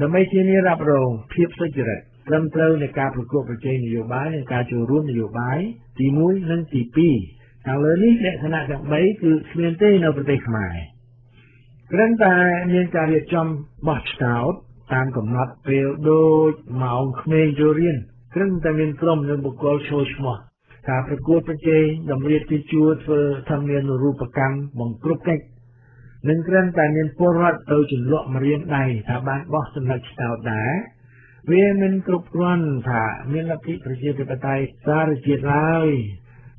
ដើម្បីធានារ៉ាប់រងភាពសុចរិតត្រឹមត្រូវនៃការប្រកួតប្រជែងនយោបាយនិងការចូលរួមនយោបាយទី1និងទី2ខាងលើនេះលក្ខណៈទាំង3គឺគ្មានទេនៅប្រទេសខ្មែរគ្រាន់តែមានការរៀបចំបោះឆ្នោត តាមកំណត់ពេលដូចម៉ោងក្មេងចូលរៀនគ្រាន់តែមានក្រុមនិងបុគ្គលចូលឈ្មោះការប្រកួតប្រជែងតម្រៀបទីជួរធ្វើធម្មនានុរូបកម្មបង្គ្រប់កិច្ចនិងគ្រាន់តែមានពលរដ្ឋទៅចន្លក់ម្រាមដៃថាបានបោះសម្លឹកឆ្នោតដែរវាមិនគ្រប់គ្រាន់ថាមានលទ្ធិប្រជាធិបតេយ្យសារជាតិឡើយ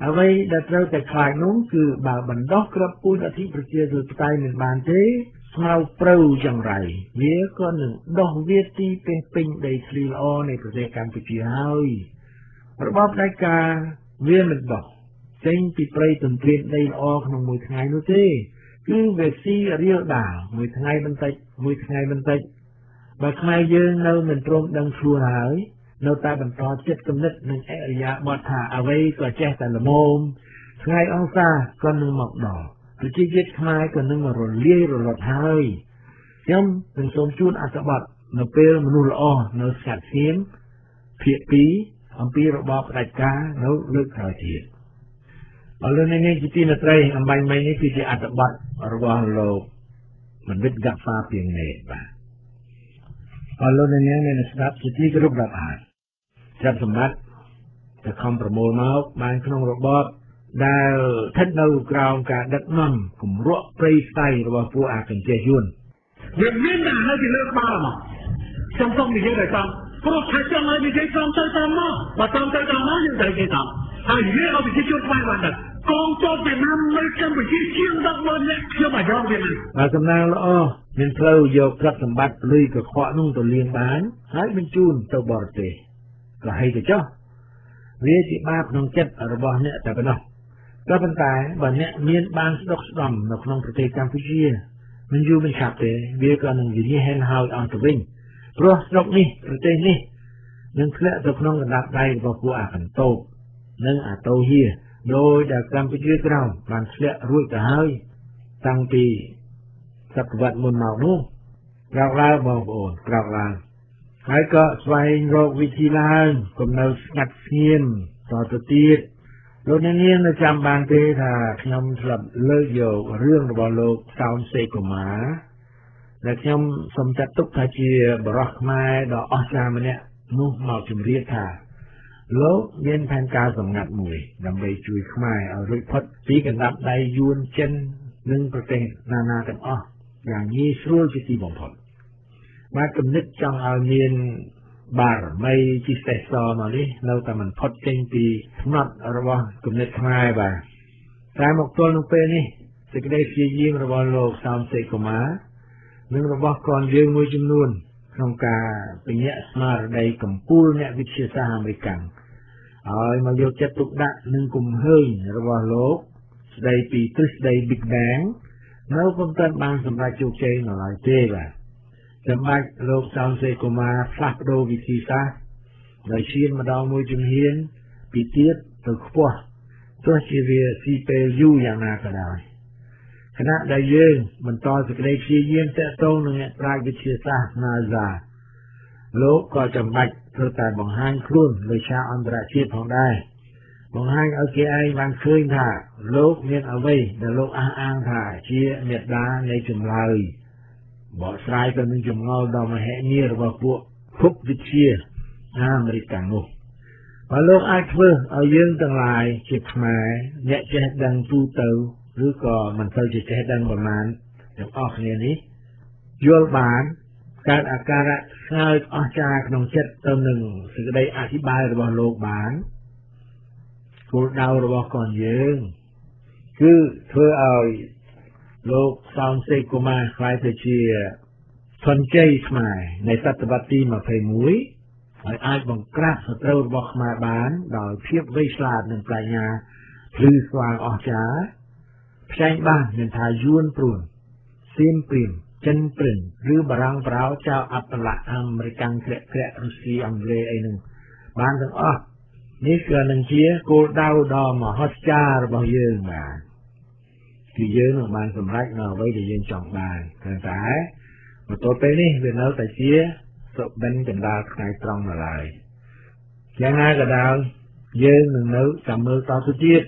អ្វីដែលត្រូវតែខ្លាចនោះគឺបើបណ្ដោះក្របពូជលទ្ធិប្រជាធិបតេយ្យមិនបានទេ ស្មៅព្រៅយ៉ាងไรវាក៏នឹងដោះវាទីពេញពេញដីធ្លីល្អនៃប្រទេសកម្ពុជាហើយរបបដាច់ការវាមិនដោះចេញពីព្រៃទន្ទ្រានដីល្អក្នុងមួយថ្ងៃនោះទេគឺវាស៊ីរៀលដាលមួយថ្ងៃបន្តិចមួយថ្ងៃបន្តិចបើខ្មែរយើងនៅមិនព្រមដឹងខ្លួនហើយនៅតែបន្តចិត្តគំនិតនិងអរិយាបថថាអ្វីក៏ចេះតែល្មមថ្ងៃអង្សាក៏នឹងមកដល់ ប្រជាជាតិខ្មែរក៏នឹងរលាយរលត់ហើយខ្ញុំនឹងសូមជូនអត្ថបទនៅពេលមនុស្សល្អនៅស្ងាត់ស្ងៀមភាគ2អំពីរបបផ្ដាច់ការនៅលើកក្រោយទៀតអរលោកនេះជាទីមេត្រីអំបញ្ញមិញនេះគឺជាអត្ថបទរបស់លោកបណ្ឌិតកាហ្វាពីងនេបាទអរលោកនាងមានស្ដាប់ជាទីគោរពរាប់អានទ្រព្យសម្បត្តិដែលខំប្រមូលមកបានក្នុងរបប ដែលស្ថិតនៅក្រោមការដឹកនាំគម្រក់ព្រៃស្តៃរបស់ពួកអាកញ្ចេះយួនវាមានតែនៅពីលើក្បាលមកខ្ញុំសូមនិយាយឲ្យតាមព្រោះថាចាំឲ្យនិយាយតាមទៅតាមមកបើតាមទៅតាមមកយើងត្រូវនិយាយតាមហើយនិយាយឲ្យប្រជាជនខ្មែរបានដឹងកងទ័ពវៀតណាមនៅកម្ពុជាជាង100000នាក់ខ្ញុំអាយ៉ងវៀតណាមបាទសំណាងល្អមានផ្លូវយកទ្រព្យសម្បត្តិលុយកខ្វក់នោះទៅលៀងបាន ហើយបញ្ជូនទៅបរទេសក៏ហីទៅចុះវាជាបាបក្នុងចិត្តរបស់អ្នកតែប៉ុណ្ណោះ ក៏ប៉ុន្តែបើអ្នកមានបានស្ដុកស្ដំនៅក្នុងប្រទេសកម្ពុជាមិនយូរមិនឆាប់ទេវាក៏នឹងវិនិច្ឆ័យហើយអស់ទៅវិញព្រោះស្រុកនេះប្រទេសនេះនឹងធ្លាក់ទៅក្នុងកណ្ដាប់ដៃរបស់ពួកអាកន្តោបនិងអាតូហៀដោយដែលកម្ពុជាក្រោមបានធ្លាក់រួចទៅហើយតាំងពីសតវត្សមុនមកនោះក្រោកឡើងបងប្អូនក្រោកឡើងហើយក៏ស្វែងរកវិធីឡើងកុំនៅស្ងាត់ស្ងៀមតទៅទៀត លោកអ្នកនាងនៅចាំបានទេថាខ្ញុំស្លាប់លើកយករឿងរបស់លោកសោនសេកូម៉ាដែលខ្ញុំសូមចាត់ទុកថាជាបរិះខ្មែរដ៏អស្ចារ្យម្នាក់នោះមកជម្រាបថាលោកមានផែនការសម្ងាត់មួយ ដើម្បីជួយខ្មែរឲ្យរួចផុតពីកណ្ដាប់ដៃយួនចិននិងប្រទេសនានាទាំងអស់យ៉ាងងាយស្រួលជាទីបំផុតបាទគំនិតចង់ឲ្យមាន បារមីជាសេះសមកនេះនៅតែមិនផុតចេញពីផ្នត់របស់គំនិតខ្មែរបាទតែមកទល់នឹងពេលនេះសេចក្តីព្យាយាមរបស់លោកសោមសេកុមារនិងរបស់កូនយើងមួយចំនួន ក្នុងការពញ្ញាក់ស្មារតីកម្ពុជាអ្នកវិទ្យាសាស្ត្រអាមេរិកហើយមកយកចិត្តទុកដាក់នឹងគំហើញរបស់លោកស្ដីពីទ្រឹស្ដី Big Bang នៅពុំទាន់បានសម្រេចជោគជ័យនៅឡើយទេបាទ ចាំបាច់លោកសោមសេកុមារផ្លាស់ប្ដូរវិធីសាស្ត្រដោយឈានម្ដងមួយជំហានពីទៀតទៅខ្ពស់ទោះជាវាស៊ីពេលយូរយ៉ាងណាក៏ដោយខណៈដែលយើងបន្តសេចក្តីព្យាយាមតេតងនឹងអ្នកប្រាជ្ញវិទ្យាសាស្ត្រ NASA លោកក៏ចាំបាច់ត្រូវតែបង្ហាញខ្លួនលើឆាកអន្តរជាតិផងដែរបង្ហាញឲ្យគេឯងបានឃើញថាលោកមានអ្វីដែលលោកអះអាងថាជាមេត្តានៃចម្លើយ បកស្រាយទៅនឹងចម្ងល់ដ៏មហិមារបស់ពួកភពវិទ្យាអាមេរិកនោះបើលោកអាចធ្វើឲ្យយើងទាំងឡាយជាខ្មែរអ្នកចេះដឹងទូទៅឬក៏មិនទៅជាចេះដឹងប្រមាណទាំងអស់គ្នានេះយល់បានកើតអាការៈស្ងើចអស្ចារ្យក្នុងចិត្តទៅនឹងសេចក្តីអធិប្បាយរបស់លោកបានគោលដៅរបស់កូនយើង គឺធ្វើឲ្យ លោកសោមសេកកុមារខ្លាយទៅជាធនជ័យខ្មែរនៃសតវត្សទី21ហើយអាចបង្ក្រាបសត្រូវរបស់ខ្មែរបាន ដោយភាពវៃឆ្លាតនិងប្រាជ្ញាភ្លឺស្វាងអស្ចារ្យផ្សេងបានមានថាយួនព្រួនសៀមព្រៀមចិនព្រិនឬបារាំងប្រោចៅអបលៈអាមេរិកក្រាក់ក្រាក់រុស្ស៊ីអង់គ្លេសអីហ្នឹងបានទាំងអស់នេះក៏នឹងជាគោលដៅដ៏មហិច្ឆតារបស់យើងបាទ គឺយើងនឹងបានសម្រេចនៅអ្វីដែលយើងចង់បានតែតែមកទល់ពេលនេះវានៅតែជាសុបិនកណ្ដាលថ្ងៃត្រង់នៅឡើយយ៉ាងណាក៏ដោយយើងនឹងនៅតែមើលតទៅទៀត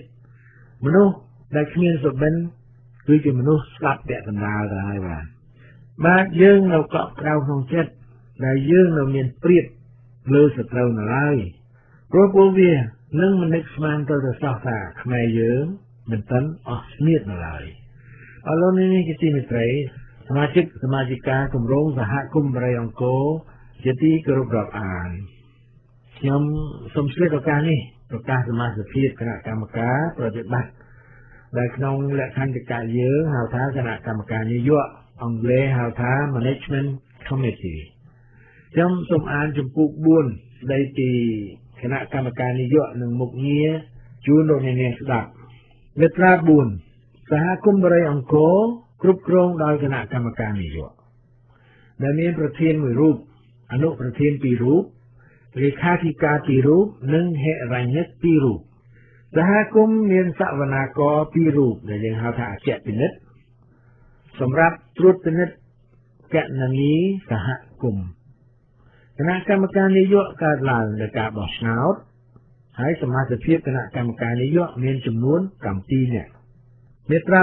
មនុស្សដែលគ្មានសុបិនគឺជាមនុស្សស្លាប់ពាក់កណ្ដាលទៅហើយបាទបាទយើងនៅកក់ក្ដៅក្នុងចិត្តដែលយើងនៅមានព្រៀបលើសត្រូវនៅឡើយព្រោះពួកវានឹងមិននឹកស្មានទៅទៅសោះថាខ្មែរយើង មិនទាន់អស់ស្នៀតនៅឡើយអរលោកនេះជាទីមេត្រីសមាជិកសមាជិកាគម្រោងសហគមន៍បរិយអង្គរជាទីគោរពរាប់អានខ្ញុំសូមឆ្លៀតឱកាសនេះប្រកាសសមាជិកភាពគណៈកម្មការប្រតិបត្តិដែលក្នុងលក្ខន្តិកៈយើងហៅថាគណៈកម្មការនយោបាយអង់គ្លេសហៅថា Management Committee ខ្ញុំសូមអានចំពុក4ស្ដីពីគណៈកម្មការនយោបាយនិងមុខងារជូនលោកអ្នកនាងស្ដាប់ មាត្រា4សហគមន៍បរិយអង្គរគ្រប់គ្រងដោយគណៈកម្មការនយោបាយដែលមានប្រធានមួយរូបអនុប្រធានពីររូបលេខាធិការពីររូបនិងហិរញ្ញិកពីររូបសហគមន៍មានសវនាករពីររូបដែលយើងហៅថាអគ្គពិនិត្យសម្រាប់ត្រួតពិនិត្យកណនីសហគមន៍គណៈកម្មការនយោបាយកើតឡើងដោយការបោះឆ្នោត ហើយសមាជិកភាពគណៈកម្មការនយោបាយមានចំនួន7នាក់មាត្រា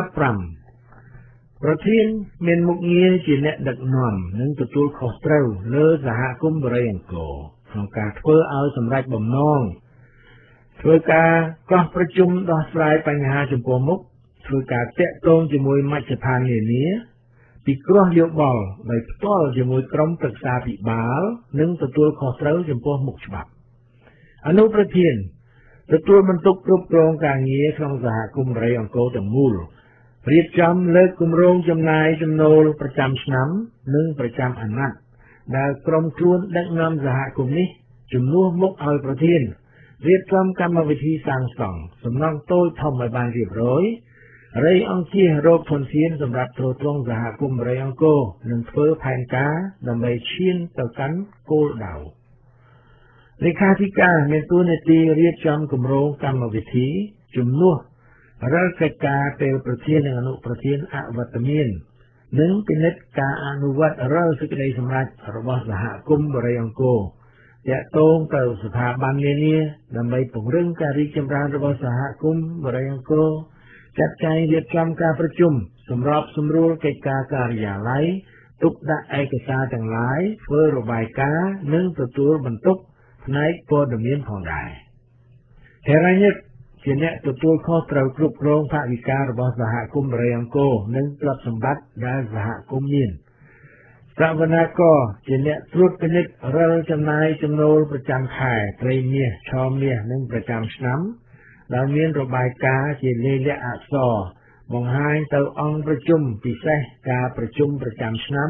5ប្រធានមានមុខងារជាអ្នកដឹកនាំនិងទទួលខុសត្រូវលើសហគមន៍បរិយអង្គរក្នុងការធ្វើឲ្យសម្រេចបំណងធ្វើការកោះប្រជុំដោះស្រាយបញ្ហាចំពោះមុខធ្វើការតាក់ទងជាមួយមជ្ឈដ្ឋាននានាពិគ្រោះយោបល់ដោយផ្ទាល់ជាមួយក្រុមប្រឹក្សាពិបាល និងទទួលខុសត្រូវចំពោះមុខច្បាប់ អនុប្រធានទទួលបន្ទុកគ្រប់គ្រងការងារក្នុងសហគមន៍រៃអង្គរទាំងមូលរៀបចំលើកគម្រោងចំណាយចំណូលប្រចាំឆ្នាំនិងប្រចាំអាណត្តិដែលក្រុមខ្លួនដឹកនាំសហគមន៍នេះជំនួសមុខឲ្យប្រធានរៀបចំកម្មវិធីសាងសង់សំណង់តូចធំឲ្យបានរៀបរយរៃអង្គាសរោគធនធានសម្រាប់ទ្រទ្រង់សហគមន៍រៃអង្គរនិងធ្វើផែនការដើម្បីឈានទៅកាន់គោលដៅ លេខាធិការមានតួនាទីរៀបចំគម្រោងកម្មវិធីជំនួសរាល់កិច្ចការពេលប្រធាននិងអនុប្រធានអវត្តមាននិងពិនិត្យការអនុវត្តរាល់សេចក្តីសម្រេចរបស់សហគមន៍បរិយអង្គរតាក់ទងទៅស្ថាប័ននានាដើម្បីពង្រឹងការរីកចម្រើនរបស់សហគមន៍បរិយអង្គរចាត់ចែងរៀបចំការប្រជុំសម្របសម្រួលកិច្ចការការិយាល័យទុកដាក់ឯកសារទាំងឡាយធ្វើរបាយការណ៍និងទទួលបន្ទុក ផ្នែកព័ត៌មានផងដែរហេរ៉ាញិកជាអ្នកទទួលខុសត្រូវគ្រប់គ្រងថវិការបស់សហគមន៍បរិយអង្គរនិងទ្រព្យសម្បត្តិដែលសហគមន៍មានសវនាករជាអ្នកត្រួតពិនិត្យរាល់ចំណាយចំណូលប្រចាំខែត្រីមាសឆមាសនិងប្រចាំឆ្នាំដែលមានរបាយការណ៍ជាលេខលក្ខអក្សរបង្ហាញទៅអង្គប្រជុំពិសេសការប្រជុំប្រចាំឆ្នាំ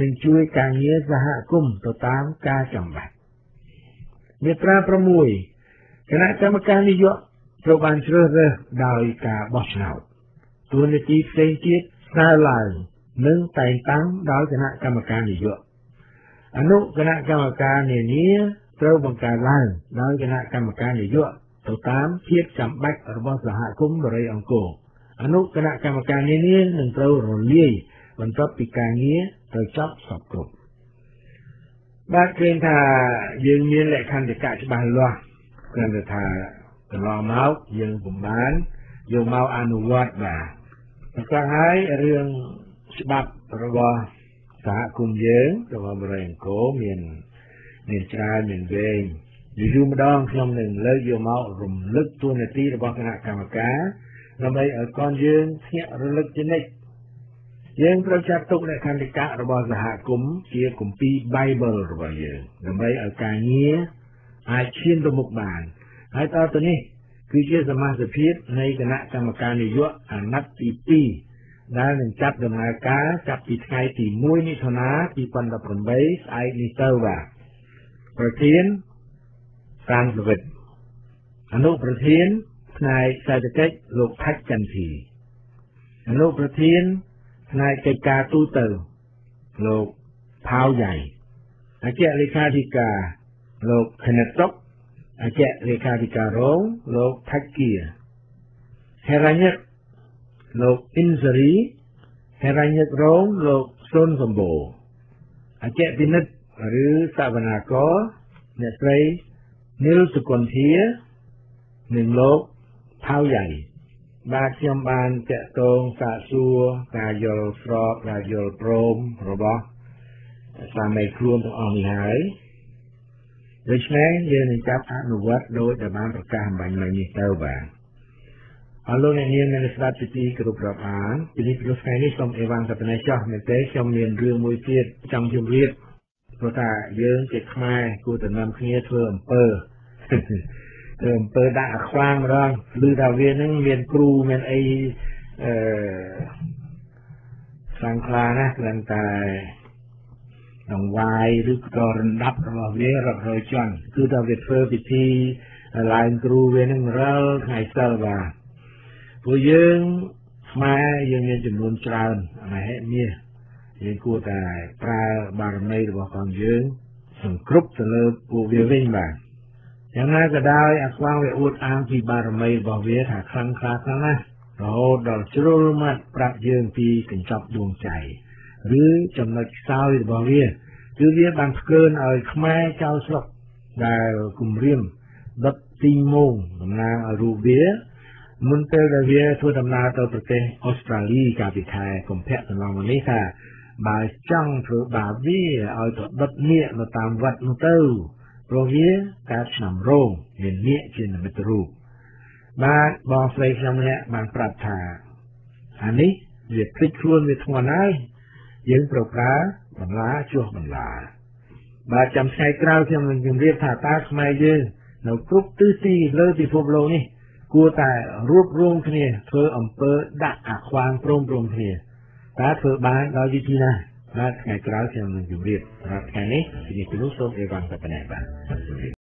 និងជួយការងារសហគមន៍ទៅតាមការចាំបាច់ មាត្រា6គណៈកម្មការនយោបាយត្រូវបានជ្រើសរើសដោយការបោះឆ្នោតទួលនីតិផ្សេងទៀតស្នើឡើងនិងតែងតាំងដោយគណៈកម្មការនយោបាយអនុគណៈកម្មការនានាត្រូវបង្កើតឡើងដោយគណៈកម្មការនយោបាយទៅតាមភាពចាំបាច់របស់សហគមន៍បរិយអង្គរអនុគណៈកម្មការនានានឹងត្រូវរលាយបន្ទាប់ពីការងារត្រូវចប់សពគ្រប់ បាទឃើញថាយើងមានលក្ខន្តិកៈច្បាស់លាស់គ្រាន់តែថាកន្លងមកយើងពុំបានយកមកអនុវត្តបាទប្រកាសហើយរឿងច្បាប់របស់សហគមន៍យើងរបស់បរិយអង្គរមានមានច្រើនមានវែងយូរម្ដងខ្ញុំនឹងលើកយកមករំលឹកទួនាទីរបស់គណៈកម្មការដើម្បីឲ្យកូនយើងភ្ញាក់រលឹកជានិច្ច យើងត្រូវចាត់ទុកលក្ខន្តិកៈរបស់សហគមន៍ជាគម្ពីរ Bible របស់យើងដើម្បីឲ្យការងារអាចឈានទៅមុខបានហើយតទៅនេះគឺជាសមាជិកភាពនៃគណៈកម្មការនយោបាយអាណត្តិទី2ដែលនឹងចាប់ដំណើរការចាប់ពីថ្ងៃទី1មិថុនា2018ស្អែកនេះទៅបាទប្រធានសាងសវិតអនុប្រធានផ្នែកសេដ្ឋកិច្ចលោកថាច់ចន្ទធីអនុប្រធាន ផ្នែកកិច្ចការទូទៅលោកផាវយ៉ៃអគ្គលេខាធិការលោកខណិតសុកអគ្គលេខាធិការរងលោកថាច់គៀហេរញ្ញិកលោកអ៊ិនសេរីហេរញ្ញិករងលោកសុនសម្បូរអគ្គពិនិត្យឬសវនាករអ្នកស្រីនិលសុគន្ធានិងលោកផៅយ៉ៃ បាទខ្ញុំបានតកតងសាកសួរការយល់ស្របការយល់ព្រមរបស់សាមីខ្លួនទាំងអស់នេះហើយដូច្នេះយើងនឹងចាប់អនុវត្តដោយដែលបានប្រកាសអំបញ្ញមិញនេះទៅបាទអរលោកអ្នកនាងនៅស្ដាប់ពីទីគ្រប់រាប់អានពីនេះព្រោះថ្ងៃនេះសូមអេវ៉ាន់តែប៉ុណ្ណេះចោះមែនទេខ្ញុំមានរឿងមួយទៀតចង់ជម្រាបព្រោះថាយើងជាខ្មែរគួរតែនាំគ្នាធ្វើអំពើ ធ្វើអំពើដាក់អាខ្វាងម្ដងឬថាវានឹងមានគ្រូមានអីអឺខ្លាំងខ្លាណាស់គ្រាន់តែដងវាយឬក៏រំដាប់របស់វារត់រយជន់គឺថាវាធ្វើពិធីឡើងគ្រូវានឹងរាល់ថ្ងៃសិលបាទព្រោះយើងខ្មែរយើងមានចំនួនច្រើនអមហិមាសយើងគួរតែប្រើបារមីរបស់ផងយើងសង្គ្រប់ទៅលើពួកវាវិញបាទ យ៉ាងណាក៏ដោយអាខ្វាងវាអួតអាងពីបារមីរបស់វាថាខ្លាំងខ្លាខ្លាំងណាស់រហូតដល់ជ្រុលមាត់ប្រាប់យើងពីកញ្ចប់ដួងใจឬចំណុចខ្សោយរបស់វាគឺវាបានផ្កើនឲ្យខ្មែរចៅស្រុកដែលគំរាមដុតទីមងតំណាងឲ្យរូបវាមុនពេលដែលវាធ្វើដំណើរទៅប្រទេសអូស្ត្រាលីកាលពីខែកុម្ភៈកន្លងមកនេះថាបើចង់ធ្វើបាបវាឲ្យទៅដុតនាគនៅតាមវត្តនោះទៅ ព្រោះវាកើតឆ្នាំរោងមាននាគជានិមិត្តរូបបាទបងស្រីខ្ញុំនេះបានប្រាប់ថាអានេះវាភ្លេចខ្លួនវាធ្ងន់ហើយយើងប្រកាបន្លាជួសបន្លាបាទចាំថ្ងៃក្រោយខ្ញុំនឹងជម្រាបថាតើខ្មែរយើងនៅគ្រប់ទិសទីលើពិភពលោកនេះគួរតែរួបរวมគ្នាធ្វើអំពើដាក់អាខ្វាងព្រមព្រំគ្នាតើធ្វើបានដោយវិធីណា បាទថ្ងៃក្រោយខ្ញុំនឹងជម្រាបសម្រាប់ថ្ងៃនេះជំរាបជូនសូមអេវ៉ាន់តែប៉ុណ្ណេះបាទ